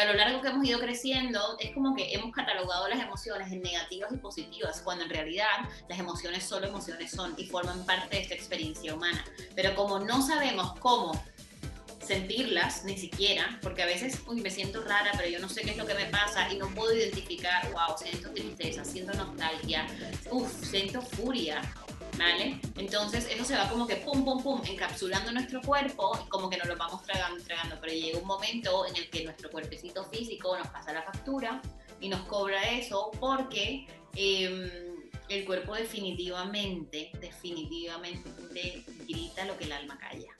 a lo largo que hemos ido creciendo es como que hemos catalogado las emociones en negativas y positivas, cuando en realidad las emociones solo emociones son y forman parte de esta experiencia humana. Pero como no sabemos cómo sentirlas ni siquiera, porque a veces, uy, me siento rara, pero yo no sé qué es lo que me pasa y no puedo identificar, wow, siento tristeza, siento nostalgia, uff, siento furia, ¿vale? Entonces eso se va como que pum, pum, pum, encapsulando nuestro cuerpo y como que nos lo vamos tragando, tragando, pero llega un momento en el que nuestro cuerpecito físico nos pasa la factura y nos cobra eso porque... Em, el cuerpo definitivamente, definitivamente grita lo que el alma calla.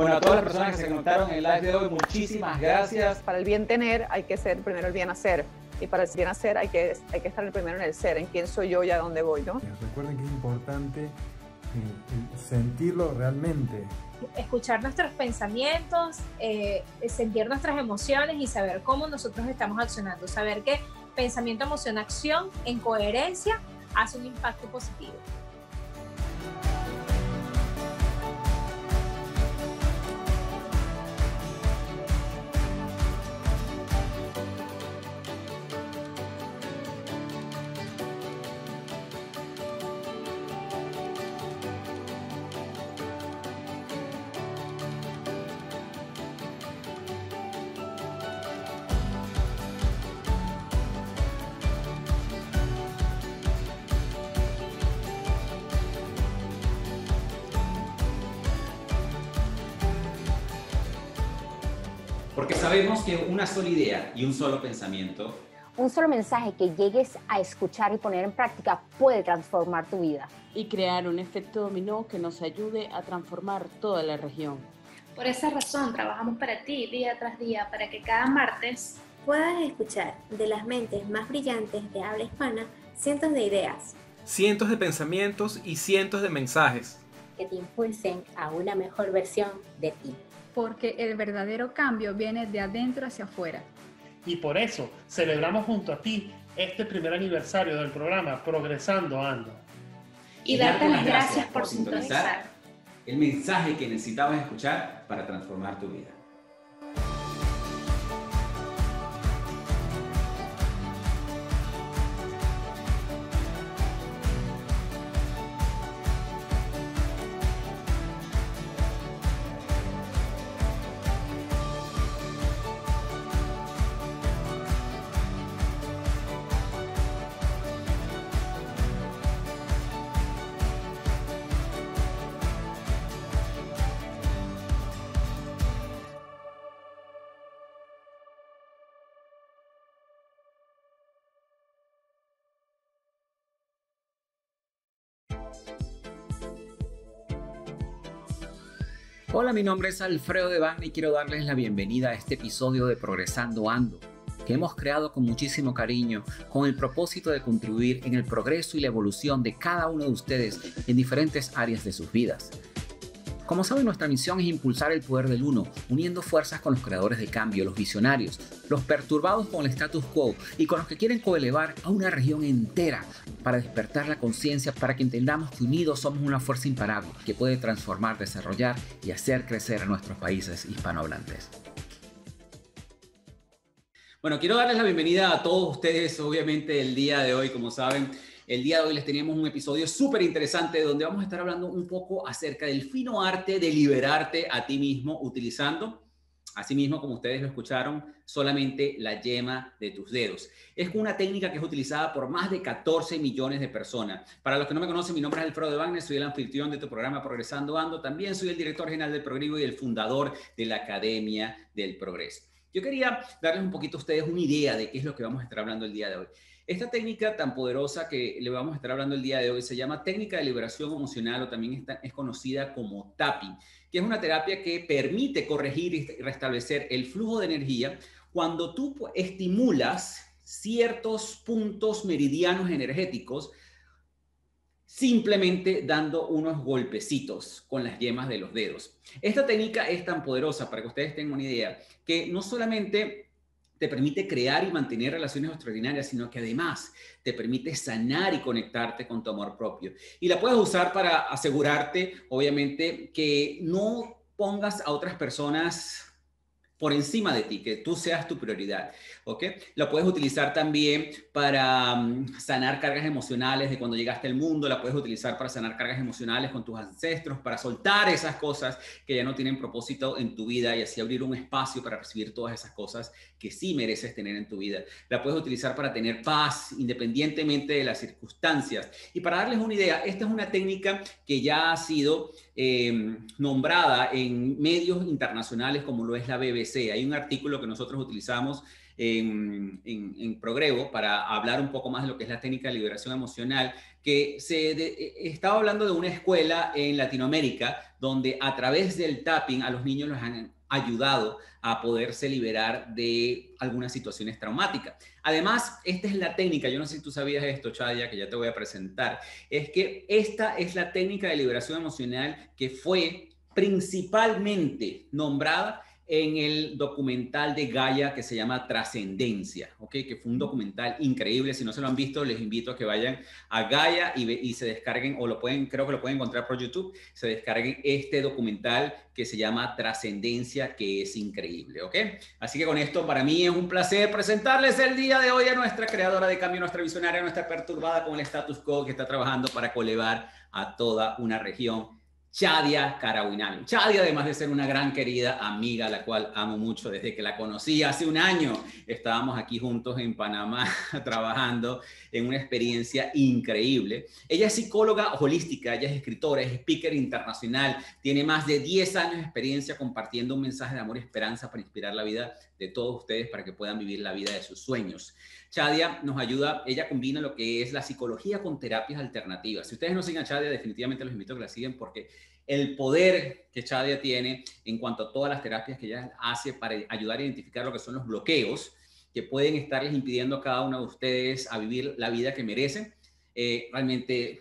Bueno, a todas las personas que se conectaron en el live de hoy, muchísimas gracias. Para el bien tener hay que ser primero el bien hacer. Y para el bien hacer hay que, hay que estar primero en el ser, en quién soy yo y a dónde voy, ¿no? Recuerden que es importante eh, sentirlo realmente. Escuchar nuestros pensamientos, eh, sentir nuestras emociones y saber cómo nosotros estamos accionando. Saber que pensamiento, emoción, acción en coherencia hace un impacto positivo. Que una sola idea y un solo pensamiento, un solo mensaje que llegues a escuchar y poner en práctica puede transformar tu vida. Y crear un efecto dominó que nos ayude a transformar toda la región. Por esa razón trabajamos para ti día tras día para que cada martes puedas escuchar de las mentes más brillantes de habla hispana cientos de ideas, cientos de pensamientos y cientos de mensajes que te impulsen a una mejor versión de ti porque el verdadero cambio viene de adentro hacia afuera. Y por eso celebramos junto a ti este primer aniversario del programa Progresando Ando. Y darte las gracias por sintonizar el mensaje que necesitabas escuchar para transformar tu vida. Mi nombre es Alfredo Devane y quiero darles la bienvenida a este episodio de Progresando Ando, que hemos creado con muchísimo cariño, con el propósito de contribuir en el progreso y la evolución de cada uno de ustedes en diferentes áreas de sus vidas. Como saben, nuestra misión es impulsar el poder del uno, uniendo fuerzas con los creadores de cambio, los visionarios, los perturbados con el status quo y con los que quieren coelevar a una región entera para despertar la conciencia, para que entendamos que unidos somos una fuerza imparable que puede transformar, desarrollar y hacer crecer a nuestros países hispanohablantes. Bueno, quiero darles la bienvenida a todos ustedes, obviamente, el día de hoy, como saben. El día de hoy les teníamos un episodio súper interesante donde vamos a estar hablando un poco acerca del fino arte de liberarte a ti mismo utilizando, asimismo, como ustedes lo escucharon, solamente la yema de tus dedos. Es una técnica que es utilizada por más de 14 millones de personas. Para los que no me conocen, mi nombre es Alfredo de Wagner, soy el anfitrión de tu programa Progresando Ando. También soy el director general del Progreso y el fundador de la Academia del Progreso. Yo quería darles un poquito a ustedes una idea de qué es lo que vamos a estar hablando el día de hoy. Esta técnica tan poderosa que le vamos a estar hablando el día de hoy se llama técnica de liberación emocional o también es conocida como tapping, que es una terapia que permite corregir y restablecer el flujo de energía cuando tú estimulas ciertos puntos meridianos energéticos simplemente dando unos golpecitos con las yemas de los dedos. Esta técnica es tan poderosa, para que ustedes tengan una idea, que no solamente te permite crear y mantener relaciones extraordinarias, sino que además te permite sanar y conectarte con tu amor propio. Y la puedes usar para asegurarte, obviamente, que no pongas a otras personas por encima de ti, que tú seas tu prioridad, ¿ok? La puedes utilizar también para mm, sanar cargas emocionales de cuando llegaste al mundo, la puedes utilizar para sanar cargas emocionales con tus ancestros, para soltar esas cosas que ya no tienen propósito en tu vida y así abrir un espacio para recibir todas esas cosas que sí mereces tener en tu vida. La puedes utilizar para tener paz independientemente de las circunstancias. Y para darles una idea, esta es una técnica que ya ha sido eh, nombrada en medios internacionales como lo es la BBC. Hay un artículo que nosotros utilizamos en, en, Progrevo para hablar un poco más de lo que es la técnica de liberación emocional, que se estaba hablando de una escuela en Latinoamérica donde a través del tapping a los niños los han ayudado a poderse liberar de algunas situaciones traumáticas. Además, esta es la técnica, yo no sé si tú sabías esto, Chadia, que ya te voy a presentar, es que esta es la técnica de liberación emocional que fue principalmente nombrada en el documental de Gaia que se llama Trascendencia, ¿ok? Que fue un documental increíble. Si no se lo han visto, les invito a que vayan a Gaia y, se descarguen, o lo pueden, creo que lo pueden encontrar por YouTube, se descarguen este documental que se llama Trascendencia, que es increíble, ¿ok? Así que con esto, para mí es un placer presentarles el día de hoy a nuestra creadora de cambio, nuestra visionaria, nuestra perturbada con el status quo que está trabajando para colevar a toda una región Chadia Carawinami. Chadia, además de ser una gran querida amiga, la cual amo mucho desde que la conocí hace un año, estábamos aquí juntos en Panamá trabajando en una experiencia increíble. Ella es psicóloga holística, ella es escritora, es speaker internacional, tiene más de 10 años de experiencia compartiendo un mensaje de amor y esperanza para inspirar la vida de todos ustedes para que puedan vivir la vida de sus sueños. Chadia nos ayuda, ella combina lo que es la psicología con terapias alternativas. Si ustedes no siguen a Chadia, definitivamente los invito a que la sigan porque el poder que Chadia tiene en cuanto a todas las terapias que ella hace para ayudar a identificar lo que son los bloqueos que pueden estarles impidiendo a cada uno de ustedes a vivir la vida que merecen, eh, realmente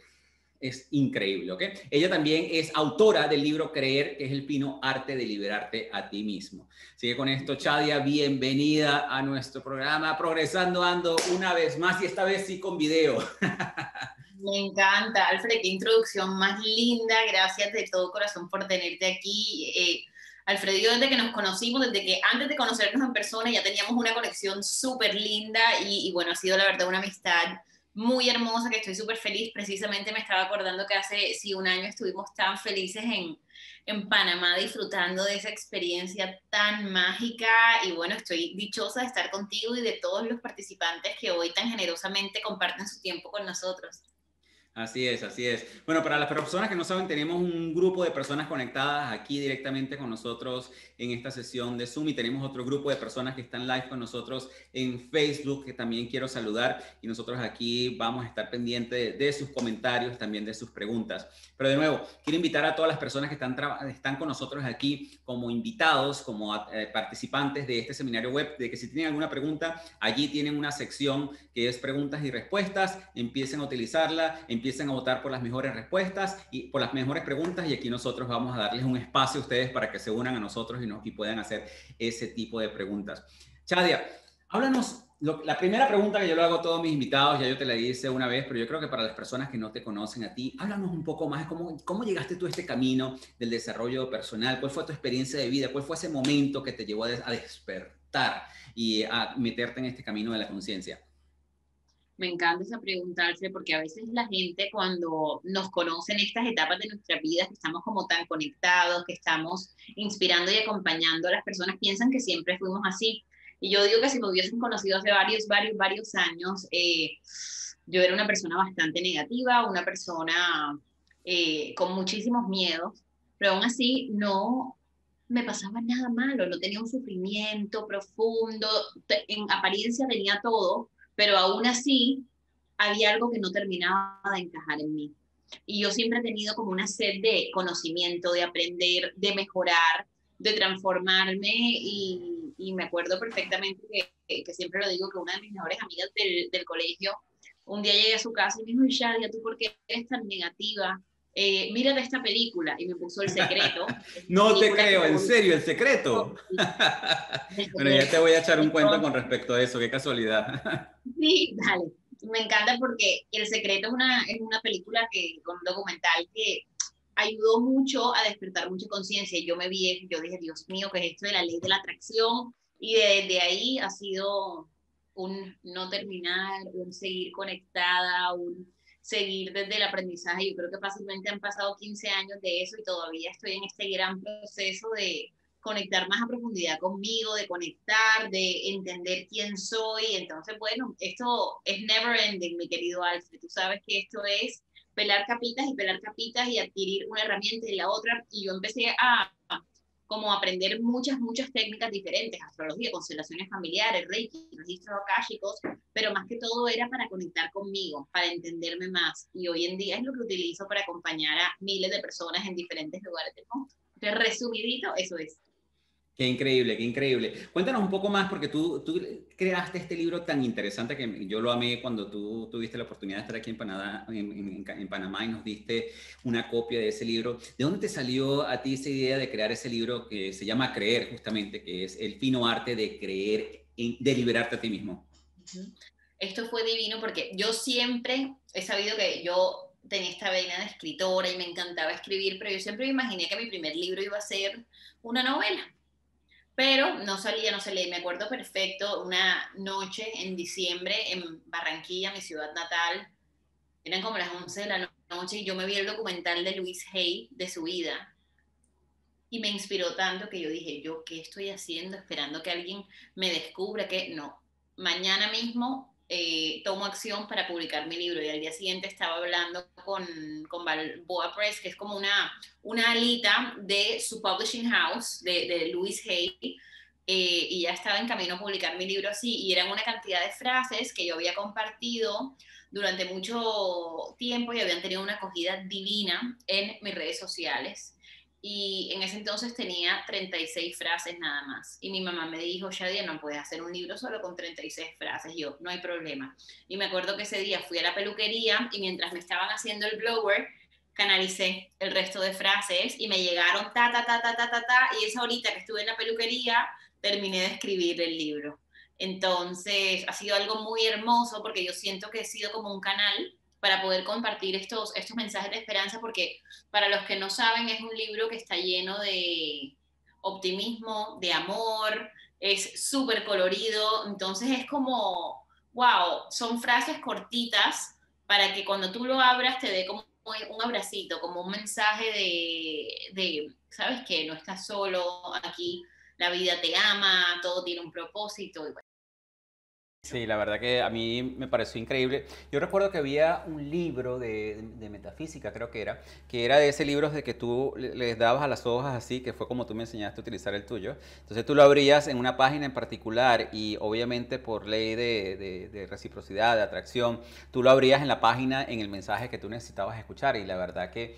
es increíble, ¿ok? Ella también es autora del libro Creer, que es el pino arte de liberarte a ti mismo. Así que con esto, Chadia, bienvenida a nuestro programa Progresando Ando una vez más y esta vez sí con video. Me encanta, Alfred, qué introducción más linda. Gracias de todo corazón por tenerte aquí. Eh, Alfredo y yo desde que nos conocimos, desde que antes de conocernos en persona ya teníamos una conexión súper linda y, y, bueno, ha sido la verdad una amistad muy hermosa, que estoy súper feliz. Precisamente me estaba acordando que hace sí, un año estuvimos tan felices en, en Panamá disfrutando de esa experiencia tan mágica y bueno, estoy dichosa de estar contigo y de todos los participantes que hoy tan generosamente comparten su tiempo con nosotros. Así es, así es. Bueno, para las personas que no saben, tenemos un grupo de personas conectadas aquí directamente con nosotros en esta sesión de Zoom y tenemos otro grupo de personas que están live con nosotros en Facebook que también quiero saludar y nosotros aquí vamos a estar pendientes de, sus comentarios, también de sus preguntas. Pero de nuevo, quiero invitar a todas las personas que están, están con nosotros aquí como invitados, como eh, participantes de este seminario web, de que si tienen alguna pregunta, allí tienen una sección que es preguntas y respuestas, empiecen a utilizarla, empiecen a votar por las mejores respuestas y por las mejores preguntas y aquí nosotros vamos a darles un espacio a ustedes para que se unan a nosotros y, nos, y puedan hacer ese tipo de preguntas. Chadia, háblanos, la primera pregunta que yo le hago a todos mis invitados, ya yo te la hice una vez, pero yo creo que para las personas que no te conocen a ti, háblanos un poco más, cómo, cómo llegaste tú a este camino del desarrollo personal, cuál fue tu experiencia de vida, cuál fue ese momento que te llevó a despertar y a meterte en este camino de la conciencia. Me encanta esa preguntarse porque a veces la gente cuando nos conoce en estas etapas de nuestra vida, que estamos como tan conectados, que estamos inspirando y acompañando a las personas, piensan que siempre fuimos así. Y yo digo que si me hubiesen conocido hace varios, varios, varios años, eh, yo era una persona bastante negativa, una persona eh, con muchísimos miedos, pero aún así no me pasaba nada malo, no tenía un sufrimiento profundo, en apariencia tenía todo, pero aún así había algo que no terminaba de encajar en mí. Y yo siempre he tenido como una sed de conocimiento, de aprender, de mejorar, de transformarme y, me acuerdo perfectamente que, siempre lo digo que una de mis mejores amigas del, del colegio, un día llegué a su casa y me dijo, Shadia, ¿tú por qué eres tan negativa? Eh, mírate esta película y me puso El Secreto. no te creo, en serio, el secreto. bueno, ya te voy a echar un cuento con respecto a eso, qué casualidad. Sí, dale. Me encanta porque El Secreto es una, es una película que, con un documental que ayudó mucho a despertar mucha conciencia. Yo me vi, yo dije, Dios mío, ¿qué es esto de la ley de la atracción? Y desde ahí ha sido un no terminar, un seguir conectada, un seguir desde el aprendizaje. Yo creo que fácilmente han pasado 15 años de eso y todavía estoy en este gran proceso de conectar más a profundidad conmigo, de conectar, de entender quién soy. Entonces, bueno, esto es never ending, mi querido Alfred. Tú sabes que esto es pelar capitas y pelar capitas y adquirir una herramienta y la otra. Y yo empecé a como aprender muchas, muchas técnicas diferentes, astrología, constelaciones familiares, reiki, registros akáshicos, pero más que todo era para conectar conmigo, para entenderme más. Y hoy en día es lo que utilizo para acompañar a miles de personas en diferentes lugares del mundo. Entonces, resumidito, eso es. Qué increíble, qué increíble. Cuéntanos un poco más, porque tú, tú creaste este libro tan interesante que yo lo amé cuando tú tuviste la oportunidad de estar aquí en, Panamá, en, en, en, Panamá y nos diste una copia de ese libro. ¿De dónde te salió a ti esa idea de crear ese libro que se llama Creer, justamente, que es el fino arte de creer, de liberarte a ti mismo? Esto fue divino porque yo siempre he sabido que yo tenía esta vena de escritora y me encantaba escribir, pero yo siempre me imaginé que mi primer libro iba a ser una novela pero no salía, no salía. Me acuerdo perfecto una noche en diciembre en Barranquilla, mi ciudad natal. Eran como las 11 de la noche y yo me vi el documental de Luis Hay de su vida. Y me inspiró tanto que yo dije, ¿yo qué estoy haciendo? Esperando que alguien me descubra que no. Mañana mismo eh, tomo acción para publicar mi libro. Y al día siguiente estaba hablando con, con Balboa Press, que es como una, una alita de su publishing house, de, de Louis Hay. Eh, y ya estaba en camino a publicar mi libro así. Y eran una cantidad de frases que yo había compartido durante mucho tiempo y habían tenido una acogida divina en mis redes sociales. Y en ese entonces tenía 36 frases nada más. Y mi mamá me dijo, Shadia, no puedes hacer un libro solo con 36 frases. Yo, no hay problema. Y me acuerdo que ese día fui a la peluquería y mientras me estaban haciendo el blower, canalicé el resto de frases y me llegaron ta, ta, ta, ta, ta, ta, ta. Y esa horita que estuve en la peluquería, terminé de escribir el libro. Entonces, ha sido algo muy hermoso porque yo siento que he sido como un canal para poder compartir estos, estos mensajes de esperanza, porque para los que no saben, es un libro que está lleno de optimismo, de amor, es súper colorido, entonces es como, wow, son frases cortitas para que cuando tú lo abras te dé como un abracito, como un mensaje de, de ¿sabes qué? No estás solo aquí, la vida te ama, todo tiene un propósito. Y bueno, Sí, la verdad que a mí me pareció increíble. Yo recuerdo que había un libro de, de, metafísica, creo que era, que era de ese libro de que tú le- les dabas a las hojas así, que fue como tú me enseñaste a utilizar el tuyo. Entonces tú lo abrías en una página en particular y obviamente por ley de, de- de reciprocidad, de atracción, tú lo abrías en la página en el mensaje que tú necesitabas escuchar y la verdad que...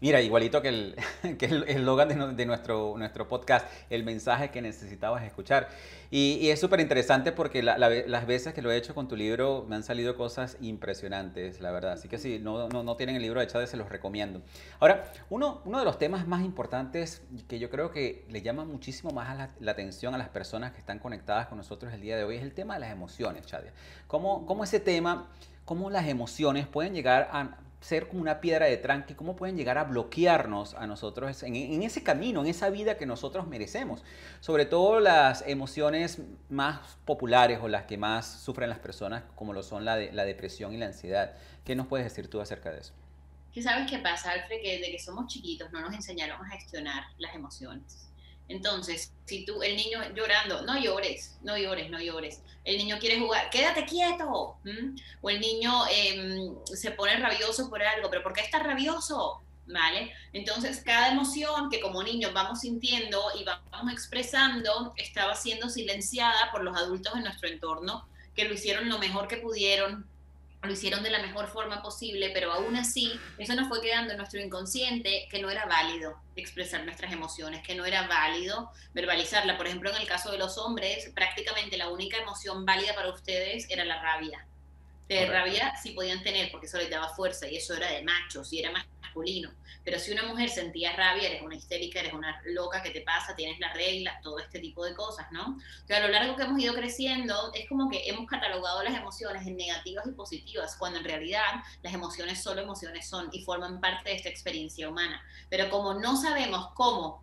Mira, igualito que el que el eslogan de, de nuestro, nuestro podcast, el mensaje que necesitabas escuchar. Y, y es súper interesante porque la- la las veces que lo he hecho con tu libro me han salido cosas impresionantes, la verdad. Así que si no, no, no tienen el libro de Chávez, se los recomiendo. Ahora, uno, uno de los temas más importantes que yo creo que le llama muchísimo más a la, la atención a las personas que están conectadas con nosotros el día de hoy es el tema de las emociones, Chadia. ¿Cómo, cómo ese tema, cómo las emociones pueden llegar a ser como una piedra de tranque, cómo pueden llegar a bloquearnos a nosotros en, ese camino, en esa vida que nosotros merecemos. Sobre todo las emociones más populares o las que más sufren las personas, como lo son la, de- la depresión y la ansiedad. ¿Qué nos puedes decir tú acerca de eso? ¿Qué sabes qué pasa, Alfred? Que desde que somos chiquitos no nos enseñaron a gestionar las emociones. Entonces, si tú, el niño llorando, no llores, no llores, no llores. El niño quiere jugar, quédate quieto. O el niño em, se pone rabioso por algo, pero ¿por qué está rabioso? ¿Vale? Entonces, cada emoción que como niños vamos sintiendo y vamos expresando estaba siendo silenciada por los adultos en nuestro entorno, que lo hicieron lo mejor que pudieron, lo hicieron de la mejor forma posible, pero aún así eso nos fue quedando en nuestro inconsciente que no era válido expresar nuestras emociones, que no era válido verbalizarla. Por ejemplo, en el caso de los hombres, prácticamente la única emoción válida para ustedes era la rabia. De Correcto. rabia sí podían tener porque eso les daba fuerza y eso era de machos y era más masculino. Pero si una mujer sentía rabia, eres una histérica, eres una loca, ¿qué te pasa? Tienes la regla, todo este tipo de cosas, ¿no? Que a lo largo que hemos ido creciendo, es como que hemos catalogado las emociones en negativas y positivas, cuando en realidad las emociones solo emociones son y forman parte de esta experiencia humana. Pero como no sabemos cómo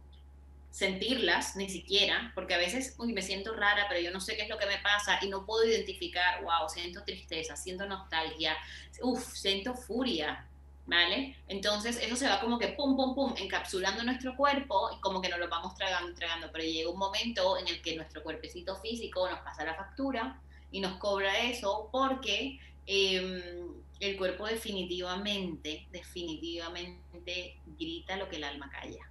sentirlas ni siquiera, porque a veces, uy, me siento rara, pero yo no sé qué es lo que me pasa y no puedo identificar, wow, siento tristeza, siento nostalgia, uff, siento furia, ¿vale? Entonces eso se va como que pum, pum, pum, encapsulando nuestro cuerpo y como que nos lo vamos tragando, tragando, pero llega un momento en el que nuestro cuerpecito físico nos pasa la factura y nos cobra eso porque em, el cuerpo definitivamente, definitivamente grita lo que el alma calla.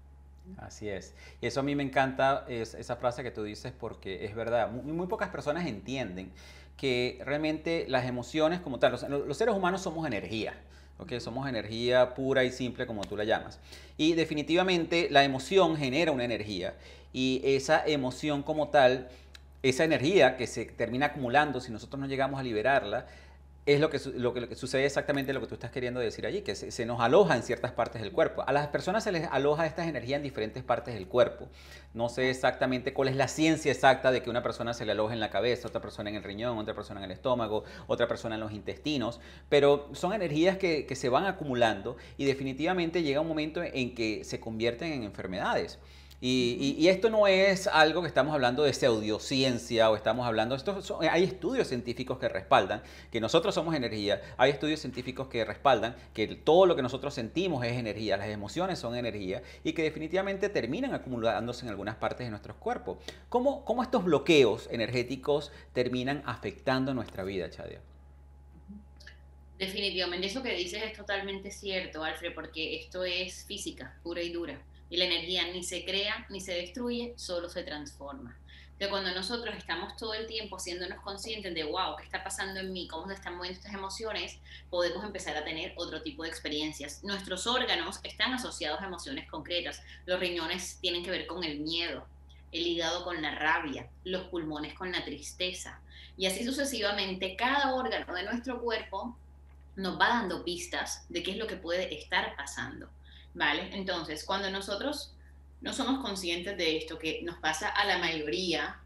Así es. Y eso a mí me encanta, es, esa frase que tú dices, porque es verdad. Muy, muy pocas personas entienden que realmente las emociones como tal, los, los seres humanos somos energía. ¿Ok? Somos energía pura y simple como tú la llamas. Y definitivamente la emoción genera una energía y esa emoción como tal, esa energía que se termina acumulando si nosotros no llegamos a liberarla, es lo que, lo, que, sucede exactamente lo que tú estás queriendo decir allí, que se, nos aloja en ciertas partes del cuerpo. A las personas se les aloja estas energías en diferentes partes del cuerpo. No sé exactamente cuál es la ciencia exacta de que una persona se le aloja en la cabeza, otra persona en el riñón, otra persona en el estómago, otra persona en los intestinos, pero son energías que, que se van acumulando y definitivamente llega un momento en que se convierten en enfermedades. Y, esto no es algo que estamos hablando de pseudociencia o estamos hablando, esto hay estudios científicos que respaldan que nosotros somos energía, hay estudios científicos que respaldan que todo lo que nosotros sentimos es energía, las emociones son energía y que definitivamente terminan acumulándose en algunas partes de nuestros cuerpos. ¿Cómo, cómo estos bloqueos energéticos terminan afectando nuestra vida, Chadia? Definitivamente, eso que dices es totalmente cierto, Alfred, porque esto es física pura y dura. Y la energía ni se crea ni se destruye, solo se transforma. De cuando nosotros estamos todo el tiempo haciéndonos conscientes de, wow, ¿qué está pasando en mí? ¿Cómo se están moviendo estas emociones? Podemos empezar a tener otro tipo de experiencias. Nuestros órganos están asociados a emociones concretas. Los riñones tienen que ver con el miedo, el hígado con la rabia, los pulmones con la tristeza. Y así sucesivamente, cada órgano de nuestro cuerpo nos va dando pistas de qué es lo que puede estar pasando. ¿Vale? Entonces, cuando nosotros no somos conscientes de esto, que nos pasa a la mayoría,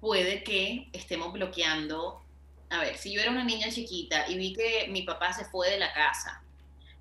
puede que estemos bloqueando. A ver, si yo era una niña chiquita y vi que mi papá se fue de la casa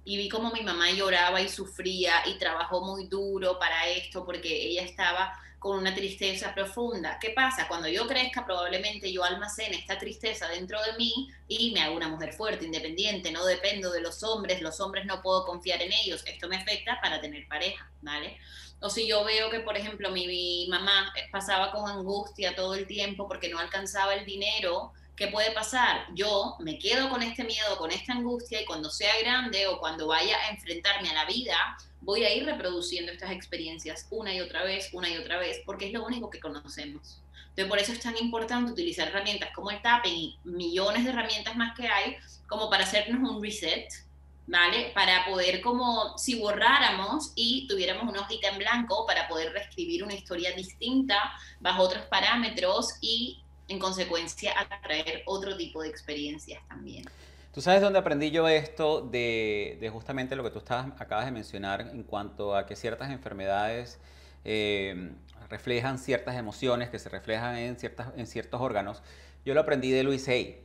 y vi como mi mamá lloraba y sufría y trabajó muy duro para esto porque ella estaba con una tristeza profunda. ¿Qué pasa? Cuando yo crezca, probablemente yo almacene esta tristeza dentro de mí y me hago una mujer fuerte, independiente, no dependo de los hombres, los hombres no puedo confiar en ellos, esto me afecta para tener pareja, ¿vale? O si yo veo que, por ejemplo, mi, mamá pasaba con angustia todo el tiempo porque no alcanzaba el dinero, ¿qué puede pasar? Yo me quedo con este miedo, con esta angustia y cuando sea grande o cuando vaya a enfrentarme a la vida, voy a ir reproduciendo estas experiencias una y otra vez, una y otra vez, porque es lo único que conocemos. Entonces, por eso es tan importante utilizar herramientas como el tapping y millones de herramientas más que hay, como para hacernos un reset, ¿vale? Para poder como si borráramos y tuviéramos una hojita en blanco para poder reescribir una historia distinta bajo otros parámetros y en consecuencia atraer otro tipo de experiencias también. ¿Tú sabes dónde aprendí yo esto de, justamente lo que tú estabas, acabas de mencionar en cuanto a que ciertas enfermedades eh, reflejan ciertas emociones que se reflejan en, ciertas, en ciertos órganos? Yo lo aprendí de Luis Hay.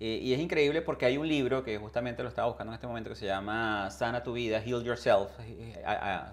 Eh, y es increíble porque hay un libro que justamente lo estaba buscando en este momento que se llama Sana tu vida, Heal Yourself, eh,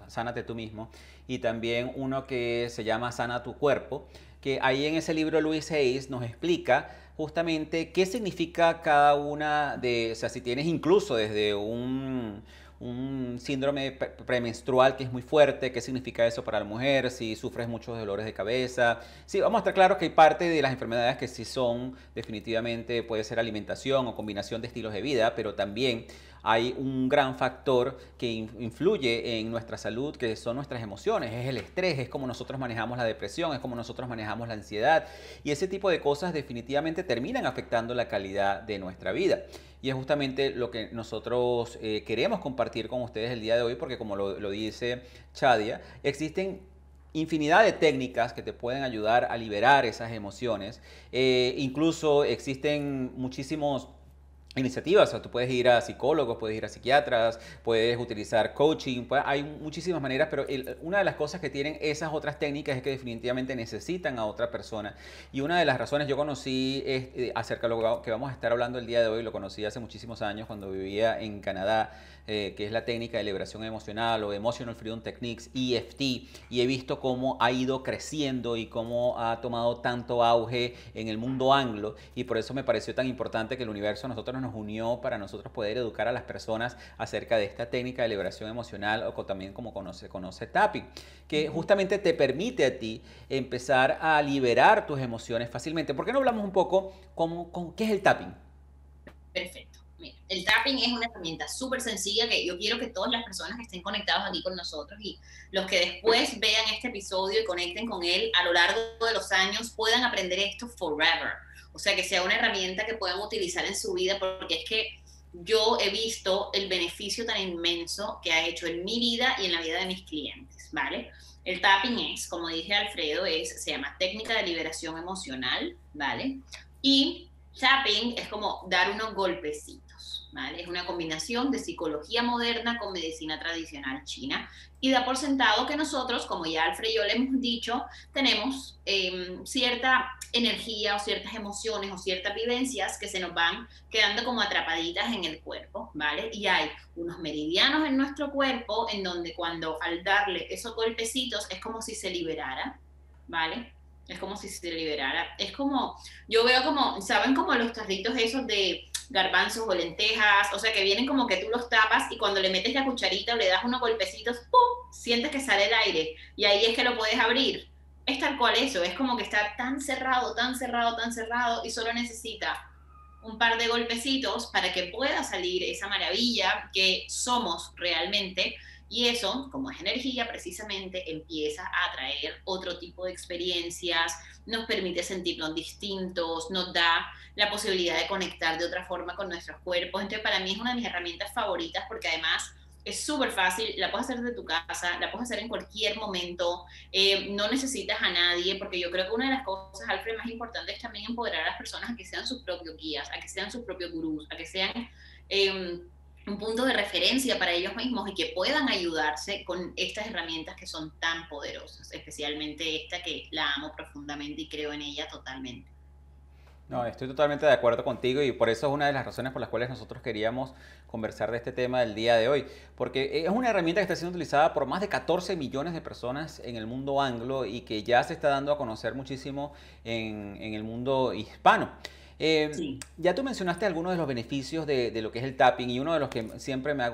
sánate tú mismo. Y también uno que se llama Sana tu cuerpo, que ahí en ese libro Luis Hayes nos explica justamente qué significa cada una de, o sea, si tienes incluso desde un, un síndrome premenstrual que es muy fuerte, qué significa eso para la mujer, si sufres muchos dolores de cabeza. Sí, vamos a estar claros que hay parte de las enfermedades que sí son definitivamente, puede ser alimentación o combinación de estilos de vida, pero también hay un gran factor que influye en nuestra salud, que son nuestras emociones, es el estrés, es como nosotros manejamos la depresión, es como nosotros manejamos la ansiedad y ese tipo de cosas definitivamente terminan afectando la calidad de nuestra vida. Y es justamente lo que nosotros eh, queremos compartir con ustedes el día de hoy, porque como lo, dice Chadia, existen infinidad de técnicas que te pueden ayudar a liberar esas emociones. Eh, incluso existen muchísimos iniciativas, o sea, tú puedes ir a psicólogos, puedes ir a psiquiatras, puedes utilizar coaching, pues, hay muchísimas maneras, pero una de las cosas que tienen esas otras técnicas es que definitivamente necesitan a otra persona. Y una de las razones, yo conocí eh, acerca de lo que vamos a estar hablando el día de hoy, lo conocí hace muchísimos años cuando vivía en Canadá, eh, que es la técnica de liberación emocional o Emotional Freedom Techniques, EFT, y he visto cómo ha ido creciendo y cómo ha tomado tanto auge en el mundo anglo, y por eso me pareció tan importante que el universo a nosotros nos unió para nosotros poder educar a las personas acerca de esta técnica de liberación emocional o también como conoce, conoce tapping, que justamente te permite a ti empezar a liberar tus emociones fácilmente. ¿Por qué no hablamos un poco cómo, con, qué es el tapping? Perfecto el tapping es una herramienta súper sencilla que yo quiero que todas las personas que estén conectados aquí con nosotros y los que después vean este episodio y conecten con él a lo largo de los años puedan aprender esto forever. O sea, que sea una herramienta que puedan utilizar en su vida porque es que yo he visto el beneficio tan inmenso que ha hecho en mi vida y en la vida de mis clientes, ¿vale? El tapping es, como dije Alfredo, es, se llama técnica de liberación emocional, ¿vale? Y tapping es como dar unos golpecitos. Es una combinación de psicología moderna con medicina tradicional china y da por sentado que nosotros, como ya Alfred y yo le hemos dicho, tenemos em, cierta energía o ciertas emociones o ciertas vivencias que se nos van quedando como atrapaditas en el cuerpo, ¿vale? Y hay unos meridianos en nuestro cuerpo en donde cuando al darle esos golpecitos es como si se liberara, ¿vale? Es como si se liberara. Es como, yo veo como, ¿saben como los tarritos esos de garbanzos o lentejas? O sea, que vienen como que tú los tapas y cuando le metes la cucharita o le das unos golpecitos, ¡pum! Sientes que sale el aire y ahí es que lo puedes abrir. Es tal cual eso, es como que está tan cerrado, tan cerrado, tan cerrado y solo necesita un par de golpecitos para que pueda salir esa maravilla que somos realmente y eso, como es energía, precisamente empieza a atraer otro tipo de experiencias, nos permite sentirnos distintos, nos da la posibilidad de conectar de otra forma con nuestros cuerpos. Entonces, para mí es una de mis herramientas favoritas porque además es súper fácil, la puedes hacer desde tu casa, la puedes hacer en cualquier momento, eh, no necesitas a nadie, porque yo creo que una de las cosas, Alfred, más importantes es también empoderar a las personas a que sean sus propios guías, a que sean sus propios gurús, a que sean... Eh, un punto de referencia para ellos mismos y que puedan ayudarse con estas herramientas que son tan poderosas, especialmente esta que la amo profundamente y creo en ella totalmente. No, estoy totalmente de acuerdo contigo y por eso es una de las razones por las cuales nosotros queríamos conversar de este tema del día de hoy, porque es una herramienta que está siendo utilizada por más de 14 millones de personas en el mundo anglo y que ya se está dando a conocer muchísimo en, en el mundo hispano. Eh, ya tú mencionaste algunos de los beneficios de, lo que es el tapping y uno de los que siempre me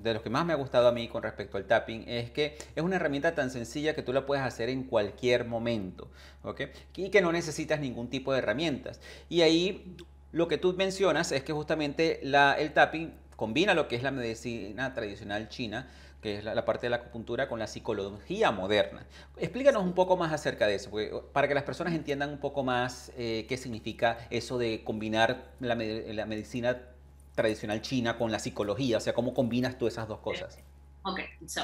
de los que más me ha gustado a mí con respecto al tapping es que es una herramienta tan sencilla que tú la puedes hacer en cualquier momento, ¿ok? Y que no necesitas ningún tipo de herramientas. Y ahí lo que tú mencionas es que justamente la, el tapping combina lo que es la medicina tradicional china que es la, parte de la acupuntura, con la psicología moderna. Explícanos un poco más acerca de eso, para que las personas entiendan un poco más eh, qué significa eso de combinar la, medicina tradicional china con la psicología, o sea, cómo combinas tú esas dos cosas. Ok, so,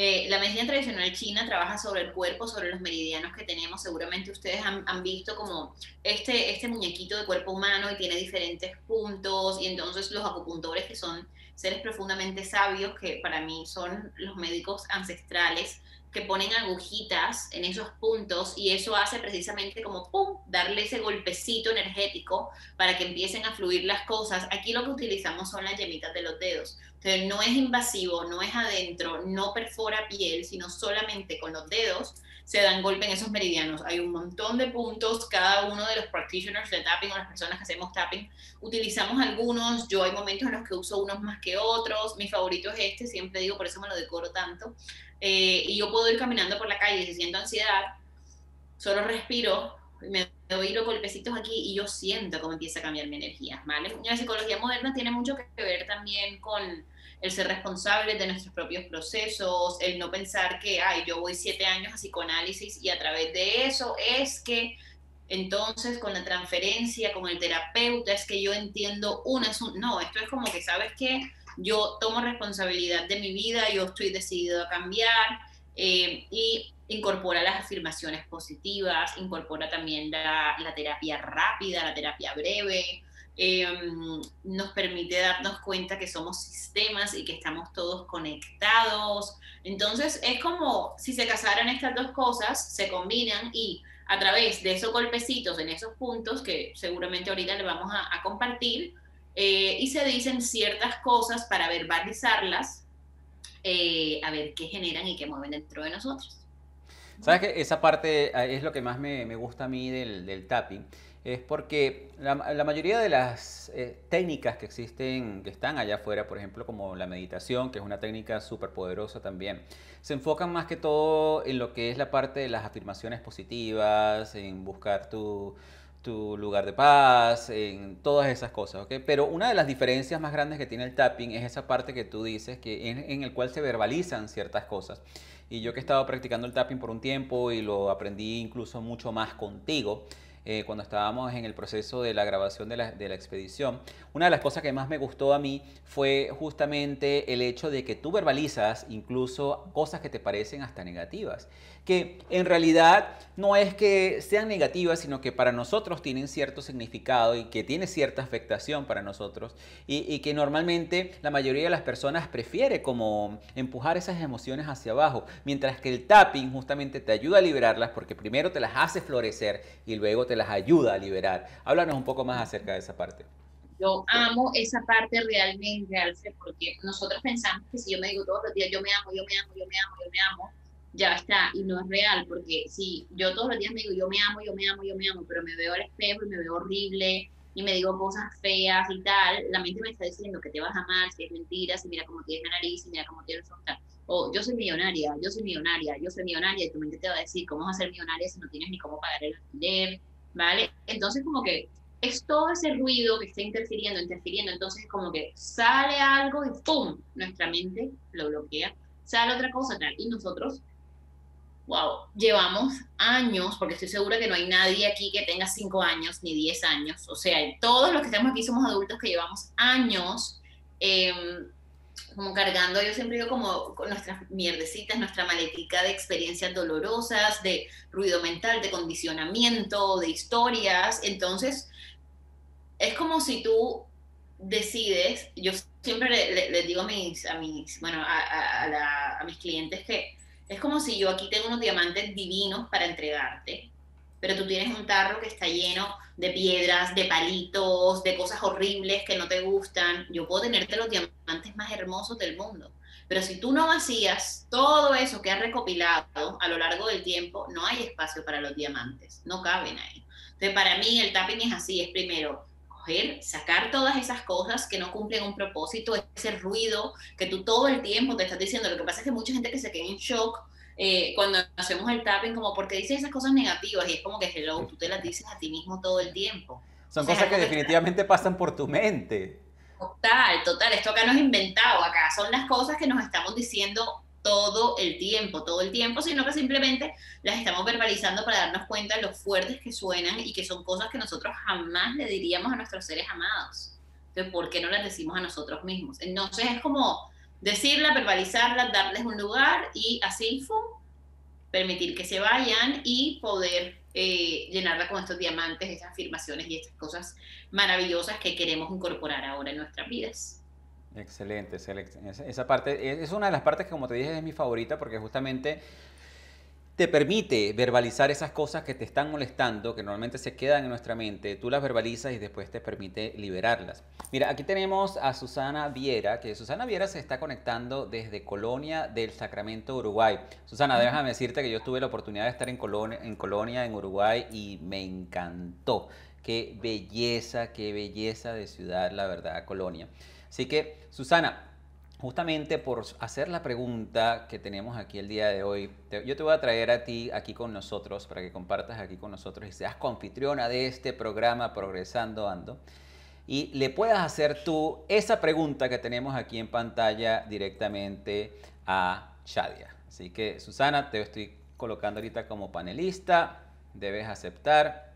eh, la medicina tradicional china trabaja sobre el cuerpo, sobre los meridianos que tenemos. Seguramente ustedes han, han, visto como este, este muñequito de cuerpo humano y tiene diferentes puntos y entonces los acupuntores que son seres profundamente sabios que para mí son los médicos ancestrales que ponen agujitas en esos puntos y eso hace precisamente como pum, darle ese golpecito energético para que empiecen a fluir las cosas. Aquí lo que utilizamos son las yemitas de los dedos. Entonces no es invasivo, no es adentro, no perfora piel, sino solamente con los dedos se dan golpe en esos meridianos. Hay un montón de puntos, cada uno de los practitioners de tapping o las personas que hacemos tapping, utilizamos algunos, yo hay momentos en los que uso unos más que otros, mi favorito es este, siempre digo, por eso me lo decoro tanto, eh, y yo puedo ir caminando por la calle si siento ansiedad, solo respiro, me doy los golpecitos aquí y yo siento cómo empieza a cambiar mi energía, ¿vale? La psicología moderna tiene mucho que ver también con el ser responsables de nuestros propios procesos, el no pensar que, ay, yo voy siete años a psicoanálisis y a través de eso es que entonces con la transferencia, con el terapeuta, es que yo entiendo una, no, esto es como que, ¿sabes qué? Yo tomo responsabilidad de mi vida, yo estoy decidido a cambiar eh, y incorpora las afirmaciones positivas, incorpora también la, terapia rápida, la terapia breve, em, nos permite darnos cuenta que somos sistemas y que estamos todos conectados. Entonces es como si se casaran estas dos cosas, se combinan y a través de esos golpecitos en esos puntos que seguramente ahorita le vamos a, compartir, eh, y se dicen ciertas cosas para verbalizarlas, eh, a ver qué generan y qué mueven dentro de nosotros. ¿Sabes que esa parte eh, es lo que más me, gusta a mí del, tapping? Es porque la, mayoría de las técnicas que existen, que están allá afuera, por ejemplo, como la meditación, que es una técnica súper poderosa también, se enfocan más que todo en lo que es la parte de las afirmaciones positivas, en buscar tu, lugar de paz, en todas esas cosas, ¿ok? Pero una de las diferencias más grandes que tiene el tapping es esa parte que tú dices, que en, en el cual se verbalizan ciertas cosas. Y yo que he estado practicando el tapping por un tiempo y lo aprendí incluso mucho más contigo, eh, cuando estábamos en el proceso de la grabación de la, de la, expedición, una de las cosas que más me gustó a mí fue justamente el hecho de que tú verbalizas incluso cosas que te parecen hasta negativas que en realidad no es que sean negativas, sino que para nosotros tienen cierto significado y que tiene cierta afectación para nosotros y, que normalmente la mayoría de las personas prefiere como empujar esas emociones hacia abajo, mientras que el tapping justamente te ayuda a liberarlas porque primero te las hace florecer y luego te las ayuda a liberar. Háblanos un poco más acerca de esa parte. Yo amo esa parte realmente, porque nosotros pensamos que si yo me digo todos los días, yo me amo, yo me amo, yo me amo, yo me amo, ya está, y no es real, porque si yo todos los días me digo, yo me amo, yo me amo, yo me amo, pero me veo al espejo y me veo horrible y me digo cosas feas y tal, la mente me está diciendo que te vas a amar, si es mentira, si mira cómo tienes la nariz, si mira cómo tienes la o yo soy millonaria, yo soy millonaria, yo soy millonaria, y tu mente te va a decir, ¿cómo vas a ser millonaria si no tienes ni cómo pagar el alquiler? ¿Vale? Entonces como que es todo ese ruido que está interfiriendo, interfiriendo, entonces como que sale algo y ¡pum! Nuestra mente lo bloquea, sale otra cosa tal, y nosotros wow, llevamos años, porque estoy segura que no hay nadie aquí que tenga 5 años ni 10 años, o sea, todos los que estamos aquí somos adultos que llevamos años em, como cargando, yo siempre digo como con nuestras mierdecitas, nuestra maletica de experiencias dolorosas, de ruido mental, de condicionamiento, de historias, entonces es como si tú decides, yo siempre les digo a mis, a mis, bueno, a mis clientes que es como si yo aquí tengo unos diamantes divinos para entregarte, pero tú tienes un tarro que está lleno de piedras, de palitos, de cosas horribles que no te gustan. Yo puedo tenerte los diamantes más hermosos del mundo, pero si tú no vacías todo eso que has recopilado a lo largo del tiempo, no hay espacio para los diamantes, no caben ahí. Entonces, para mí el tapping es así, es primero sacar todas esas cosas que no cumplen un propósito, ese ruido que tú todo el tiempo te estás diciendo. Lo que pasa es que mucha gente que se queda en shock eh, cuando hacemos el tapping, como porque dices esas cosas negativas y es como que hello, tú te las dices a ti mismo todo el tiempo. Son cosas que definitivamente pasan por tu mente. Total, total. Esto acá no es inventado, acá son las cosas que nos estamos diciendo todo el tiempo, todo el tiempo, sino que simplemente las estamos verbalizando para darnos cuenta de lo fuertes que suenan y que son cosas que nosotros jamás le diríamos a nuestros seres amados. Entonces, ¿por qué no las decimos a nosotros mismos? Entonces es como decirlas, verbalizarlas, darles un lugar y así, ¡fum! permitir que se vayan y poder eh, llenarla con estos diamantes, esas afirmaciones y estas cosas maravillosas que queremos incorporar ahora en nuestras vidas. Excelente, excelente. Esa parte es una de las partes que, como te dije, es mi favorita porque justamente te permite verbalizar esas cosas que te están molestando, que normalmente se quedan en nuestra mente, tú las verbalizas y después te permite liberarlas. Mira, aquí tenemos a Susana Viera, que Susana Viera se está conectando desde Colonia del Sacramento, Uruguay. Susana, déjame decirte que yo tuve la oportunidad de estar en Colonia, en Colonia, en Uruguay, y me encantó. Qué belleza, qué belleza de ciudad, la verdad, Colonia. Así que, Susana, justamente por hacer la pregunta que tenemos aquí el día de hoy, yo te voy a traer a ti aquí con nosotros para que compartas aquí con nosotros y seas confitriona de este programa Progresando Ando y le puedas hacer tú esa pregunta que tenemos aquí en pantalla directamente a Shadia. Así que Susana, te estoy colocando ahorita como panelista, debes aceptar.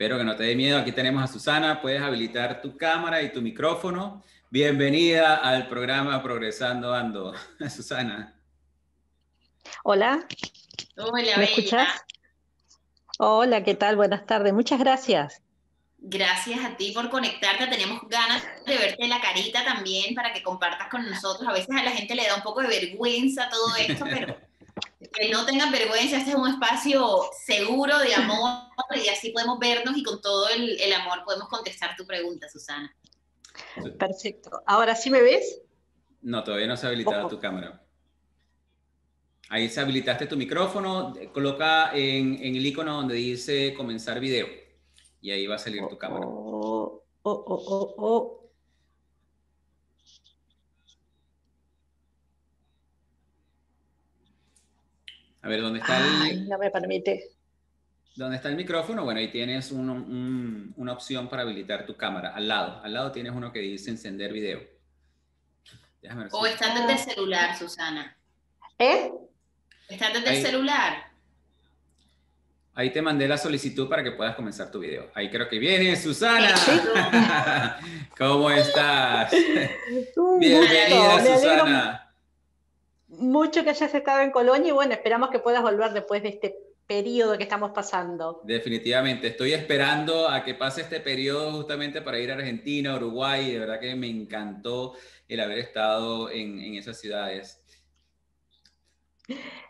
Espero que no te dé miedo. Aquí tenemos a Susana. Puedes habilitar tu cámara y tu micrófono. Bienvenida al programa Progresando Ando. Susana. Hola. Hola, ¿Me escuchas? Hola, ¿qué tal? Buenas tardes. Muchas gracias. Gracias a ti por conectarte. Tenemos ganas de verte la carita también para que compartas con nosotros. A veces a la gente le da un poco de vergüenza todo esto, pero que no tengan vergüenza. Este es un espacio seguro de amor y así podemos vernos y con todo el, el amor podemos contestar tu pregunta, Susana. Perfecto. ¿Ahora sí me ves? No, todavía no se ha habilitado tu cámara. Ahí se habilitaste tu micrófono, coloca en, en, el icono donde dice comenzar video y ahí va a salir tu cámara. Oh, oh, oh, A ver, ¿dónde está el...? No me permite. ¿Dónde está el micrófono? Bueno, ahí tienes un, un, una opción para habilitar tu cámara. Al lado, al lado tienes uno que dice encender video. Déjame ver o si... está desde el celular, Susana. ¿Eh? Está desde el celular. Ahí te mandé la solicitud para que puedas comenzar tu video. Ahí creo que viene, Susana. ¿Cómo estás? Bienvenida, Susana. Mucho que hayas estado en Colonia y bueno, esperamos que puedas volver después de este periodo que estamos pasando. Definitivamente, estoy esperando a que pase este periodo justamente para ir a Argentina, Uruguay. De verdad que me encantó el haber estado en, en esas ciudades.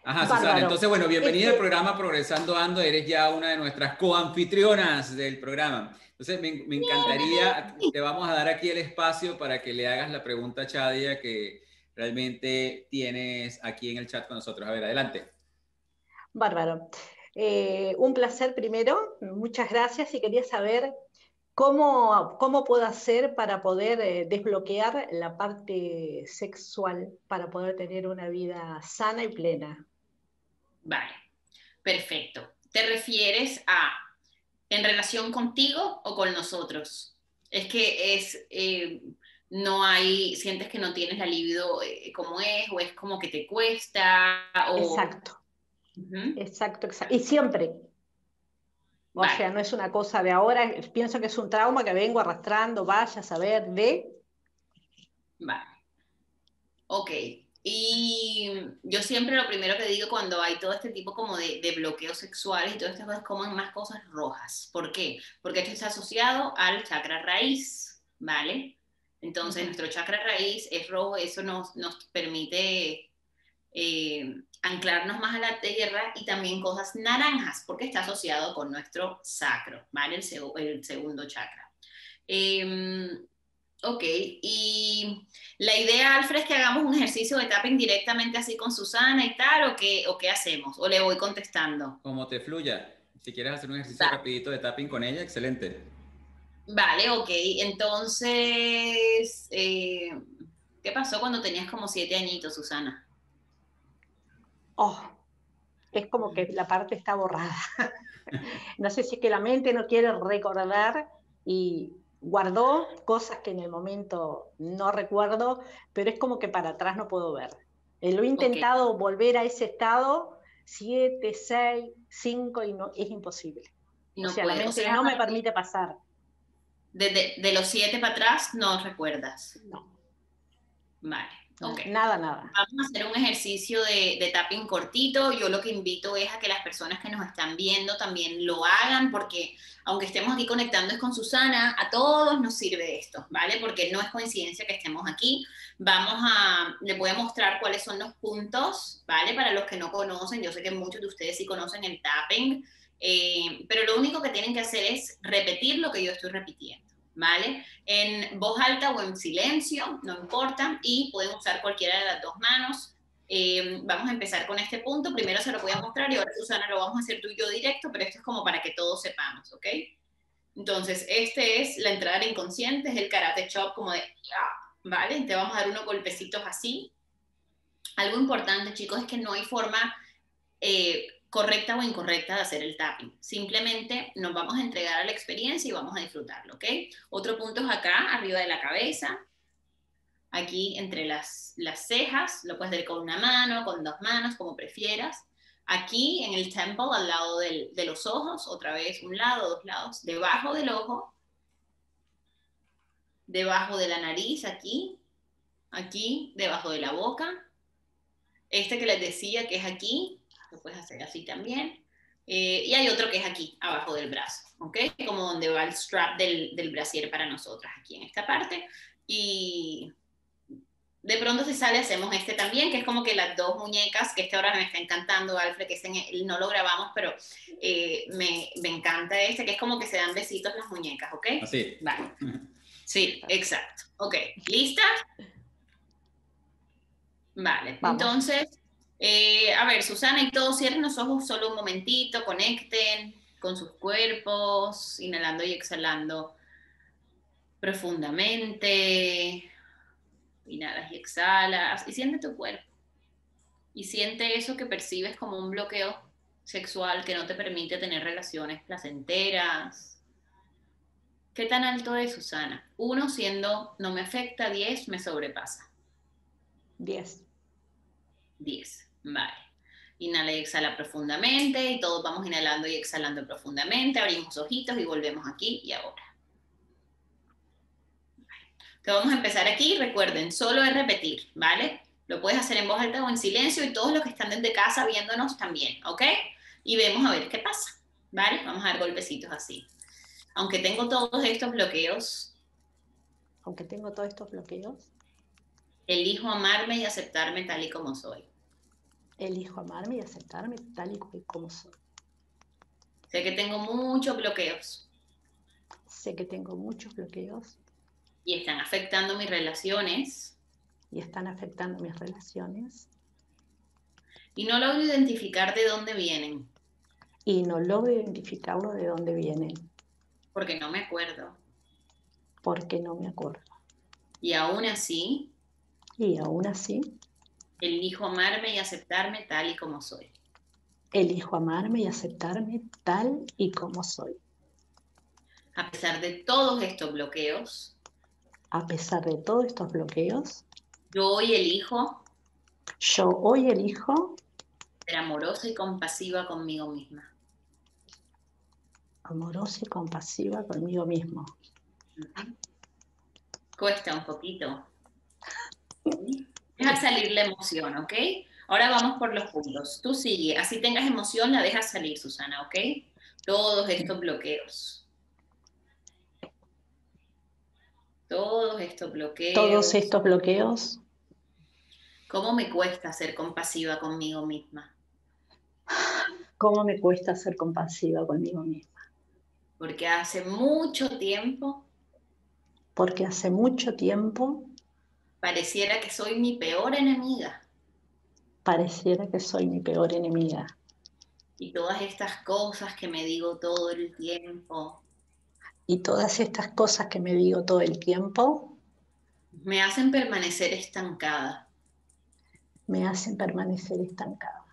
Ajá, Bárbaro. Susana. Entonces, bueno, bienvenida este... al programa Progresando Ando. Eres ya una de nuestras coanfitrionas del programa. Entonces, me, me, encantaría, te vamos a dar aquí el espacio para que le hagas la pregunta a Chadia que realmente tienes aquí en el chat con nosotros. A ver, adelante. Bárbaro. Eh, un placer primero, muchas gracias y quería saber cómo, cómo puedo hacer para poder eh, desbloquear la parte sexual, para poder tener una vida sana y plena. Vale, perfecto. ¿Te refieres a en relación contigo o con nosotros? Es que es, eh, no hay, sientes que no tienes la libido eh, como es, o es como que te cuesta, o... Exacto. Exacto, exacto. Y siempre. O vale. sea, no es una cosa de ahora, pienso que es un trauma que vengo arrastrando, vaya a saber de... Vale. Ok. Y yo siempre lo primero que digo cuando hay todo este tipo como de, de bloqueos sexuales y todas estas cosas, coman más cosas rojas. ¿Por qué? Porque esto está asociado al chakra raíz, ¿vale? Entonces, uh -huh. nuestro chakra raíz es rojo, eso nos, nos permite eh, anclarnos más a la tierra y también cosas naranjas, porque está asociado con nuestro sacro, ¿vale? El, seg el segundo chakra. Eh, ok, y la idea, Alfred, es que hagamos un ejercicio de tapping directamente así con Susana y tal, ¿o qué, o qué hacemos? ¿O le voy contestando? Como te fluya. Si quieres hacer un ejercicio vale. rapidito de tapping con ella, excelente. Vale, ok. Entonces, eh, ¿qué pasó cuando tenías como siete añitos, Susana? oh, es como que la parte está borrada. no sé si es que la mente no quiere recordar y guardó cosas que en el momento no recuerdo, pero es como que para atrás no puedo ver. Eh, lo he intentado okay. volver a ese estado, 7, 6, 5 y no, es imposible. No o sea, puede. la mente o sea, no me permite pasar. De, de, los 7 para atrás no recuerdas. No. Vale. Okay. Nada, nada. Vamos a hacer un ejercicio de, de, tapping cortito. Yo lo que invito es a que las personas que nos están viendo también lo hagan, porque aunque estemos aquí conectando es con Susana, a todos nos sirve esto, ¿vale? Porque no es coincidencia que estemos aquí. Vamos a, les voy a mostrar cuáles son los puntos, ¿vale? Para los que no conocen, yo sé que muchos de ustedes sí conocen el tapping, eh, pero lo único que tienen que hacer es repetir lo que yo estoy repitiendo. ¿vale? En voz alta o en silencio, no importa, y pueden usar cualquiera de las dos manos. Eh, vamos a empezar con este punto. Primero se lo voy a mostrar y ahora, Susana, lo vamos a hacer tú y yo directo, pero esto es como para que todos sepamos, ¿ok? Entonces, este es la entrada al inconsciente, es el karate chop como de, ¿vale? Te vamos a dar unos golpecitos así. Algo importante, chicos, es que no hay forma... Eh, correcta o incorrecta de hacer el tapping. Simplemente nos vamos a entregar a la experiencia y vamos a disfrutarlo, ¿ok? Otro punto es acá, arriba de la cabeza, aquí entre las, cejas, lo puedes hacer con una mano, con dos manos, como prefieras. Aquí en el temple, al lado de los ojos, otra vez un lado, dos lados, debajo del ojo, debajo de la nariz, aquí, aquí, debajo de la boca. Este que les decía que es aquí, lo puedes hacer así también. Eh, y hay otro que es aquí, abajo del brazo, ¿ok? Como donde va el strap del, del brasier para nosotras, aquí en esta parte. Y de pronto si sale hacemos este también, que es como que las dos muñecas, que este ahora me está encantando, Alfred, que este no lo grabamos, pero eh, me, me, encanta este, que es como que se dan besitos las muñecas, ¿ok? Así. Vale. Sí, exacto. Ok, ¿lista? Vale, entonces, eh, a ver, Susana y todos cierren los ojos solo un momentito, conecten con sus cuerpos, inhalando y exhalando profundamente. Inhalas y exhalas y siente tu cuerpo. Y siente eso que percibes como un bloqueo sexual que no te permite tener relaciones placenteras. ¿Qué tan alto es, Susana? Uno siendo no me afecta, diez me sobrepasa. Diez. Diez, vale. Inhala y exhala profundamente y todos vamos inhalando y exhalando profundamente. Abrimos ojitos y volvemos aquí y ahora. Vamos a empezar aquí. Recuerden, solo es repetir, ¿vale? Lo puedes hacer en voz alta o en silencio y todos los que están desde casa viéndonos también, ¿ok? Y vemos a ver qué pasa, ¿vale? Vamos a dar golpecitos así. Aunque tengo todos estos bloqueos. Aunque tengo todos estos bloqueos. Elijo amarme y aceptarme tal y como soy. Elijo amarme y aceptarme tal y como soy. Sé que tengo muchos bloqueos. Sé que tengo muchos bloqueos y están afectando mis relaciones. Y están afectando mis relaciones. Y no logro identificar de dónde vienen. Y no logro identificarlo de dónde vienen. Porque no me acuerdo. Porque no me acuerdo. Y aún así. Y aún así. Elijo amarme y aceptarme tal y como soy. Elijo amarme y aceptarme tal y como soy. A pesar de todos estos bloqueos, a pesar de todos estos bloqueos, yo hoy elijo, yo hoy elijo ser amorosa y compasiva conmigo misma. Amorosa y compasiva conmigo mismo. Cuesta un poquito. Deja salir la emoción, ¿ok? Ahora vamos por los puntos. Tú sigue, así tengas emoción, la dejas salir, Susana, ¿ok? Todos estos bloqueos. Todos estos bloqueos. Todos estos bloqueos. ¿Cómo me cuesta ser compasiva conmigo misma? ¿Cómo me cuesta ser compasiva conmigo misma? Porque hace mucho tiempo. Porque hace mucho tiempo. Pareciera que soy mi peor enemiga. Pareciera que soy mi peor enemiga. Y todas estas cosas que me digo todo el tiempo y todas estas cosas que me digo todo el tiempo me hacen permanecer estancada. Me hacen permanecer estancada.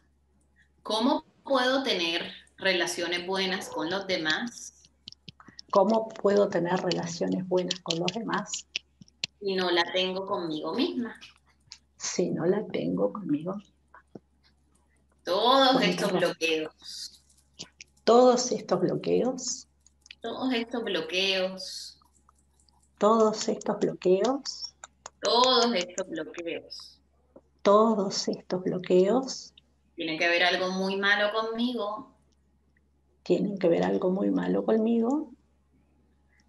¿Cómo puedo tener relaciones buenas con los demás? ¿Cómo puedo tener relaciones buenas con los demás? Si no la tengo conmigo misma. Si no la tengo conmigo misma. Todos estos bloqueos. Todos estos bloqueos todos estos bloqueos. Todos estos bloqueos. Todos estos bloqueos. Todos estos bloqueos. Tienen que ver algo muy malo conmigo. Tienen que ver algo muy malo conmigo.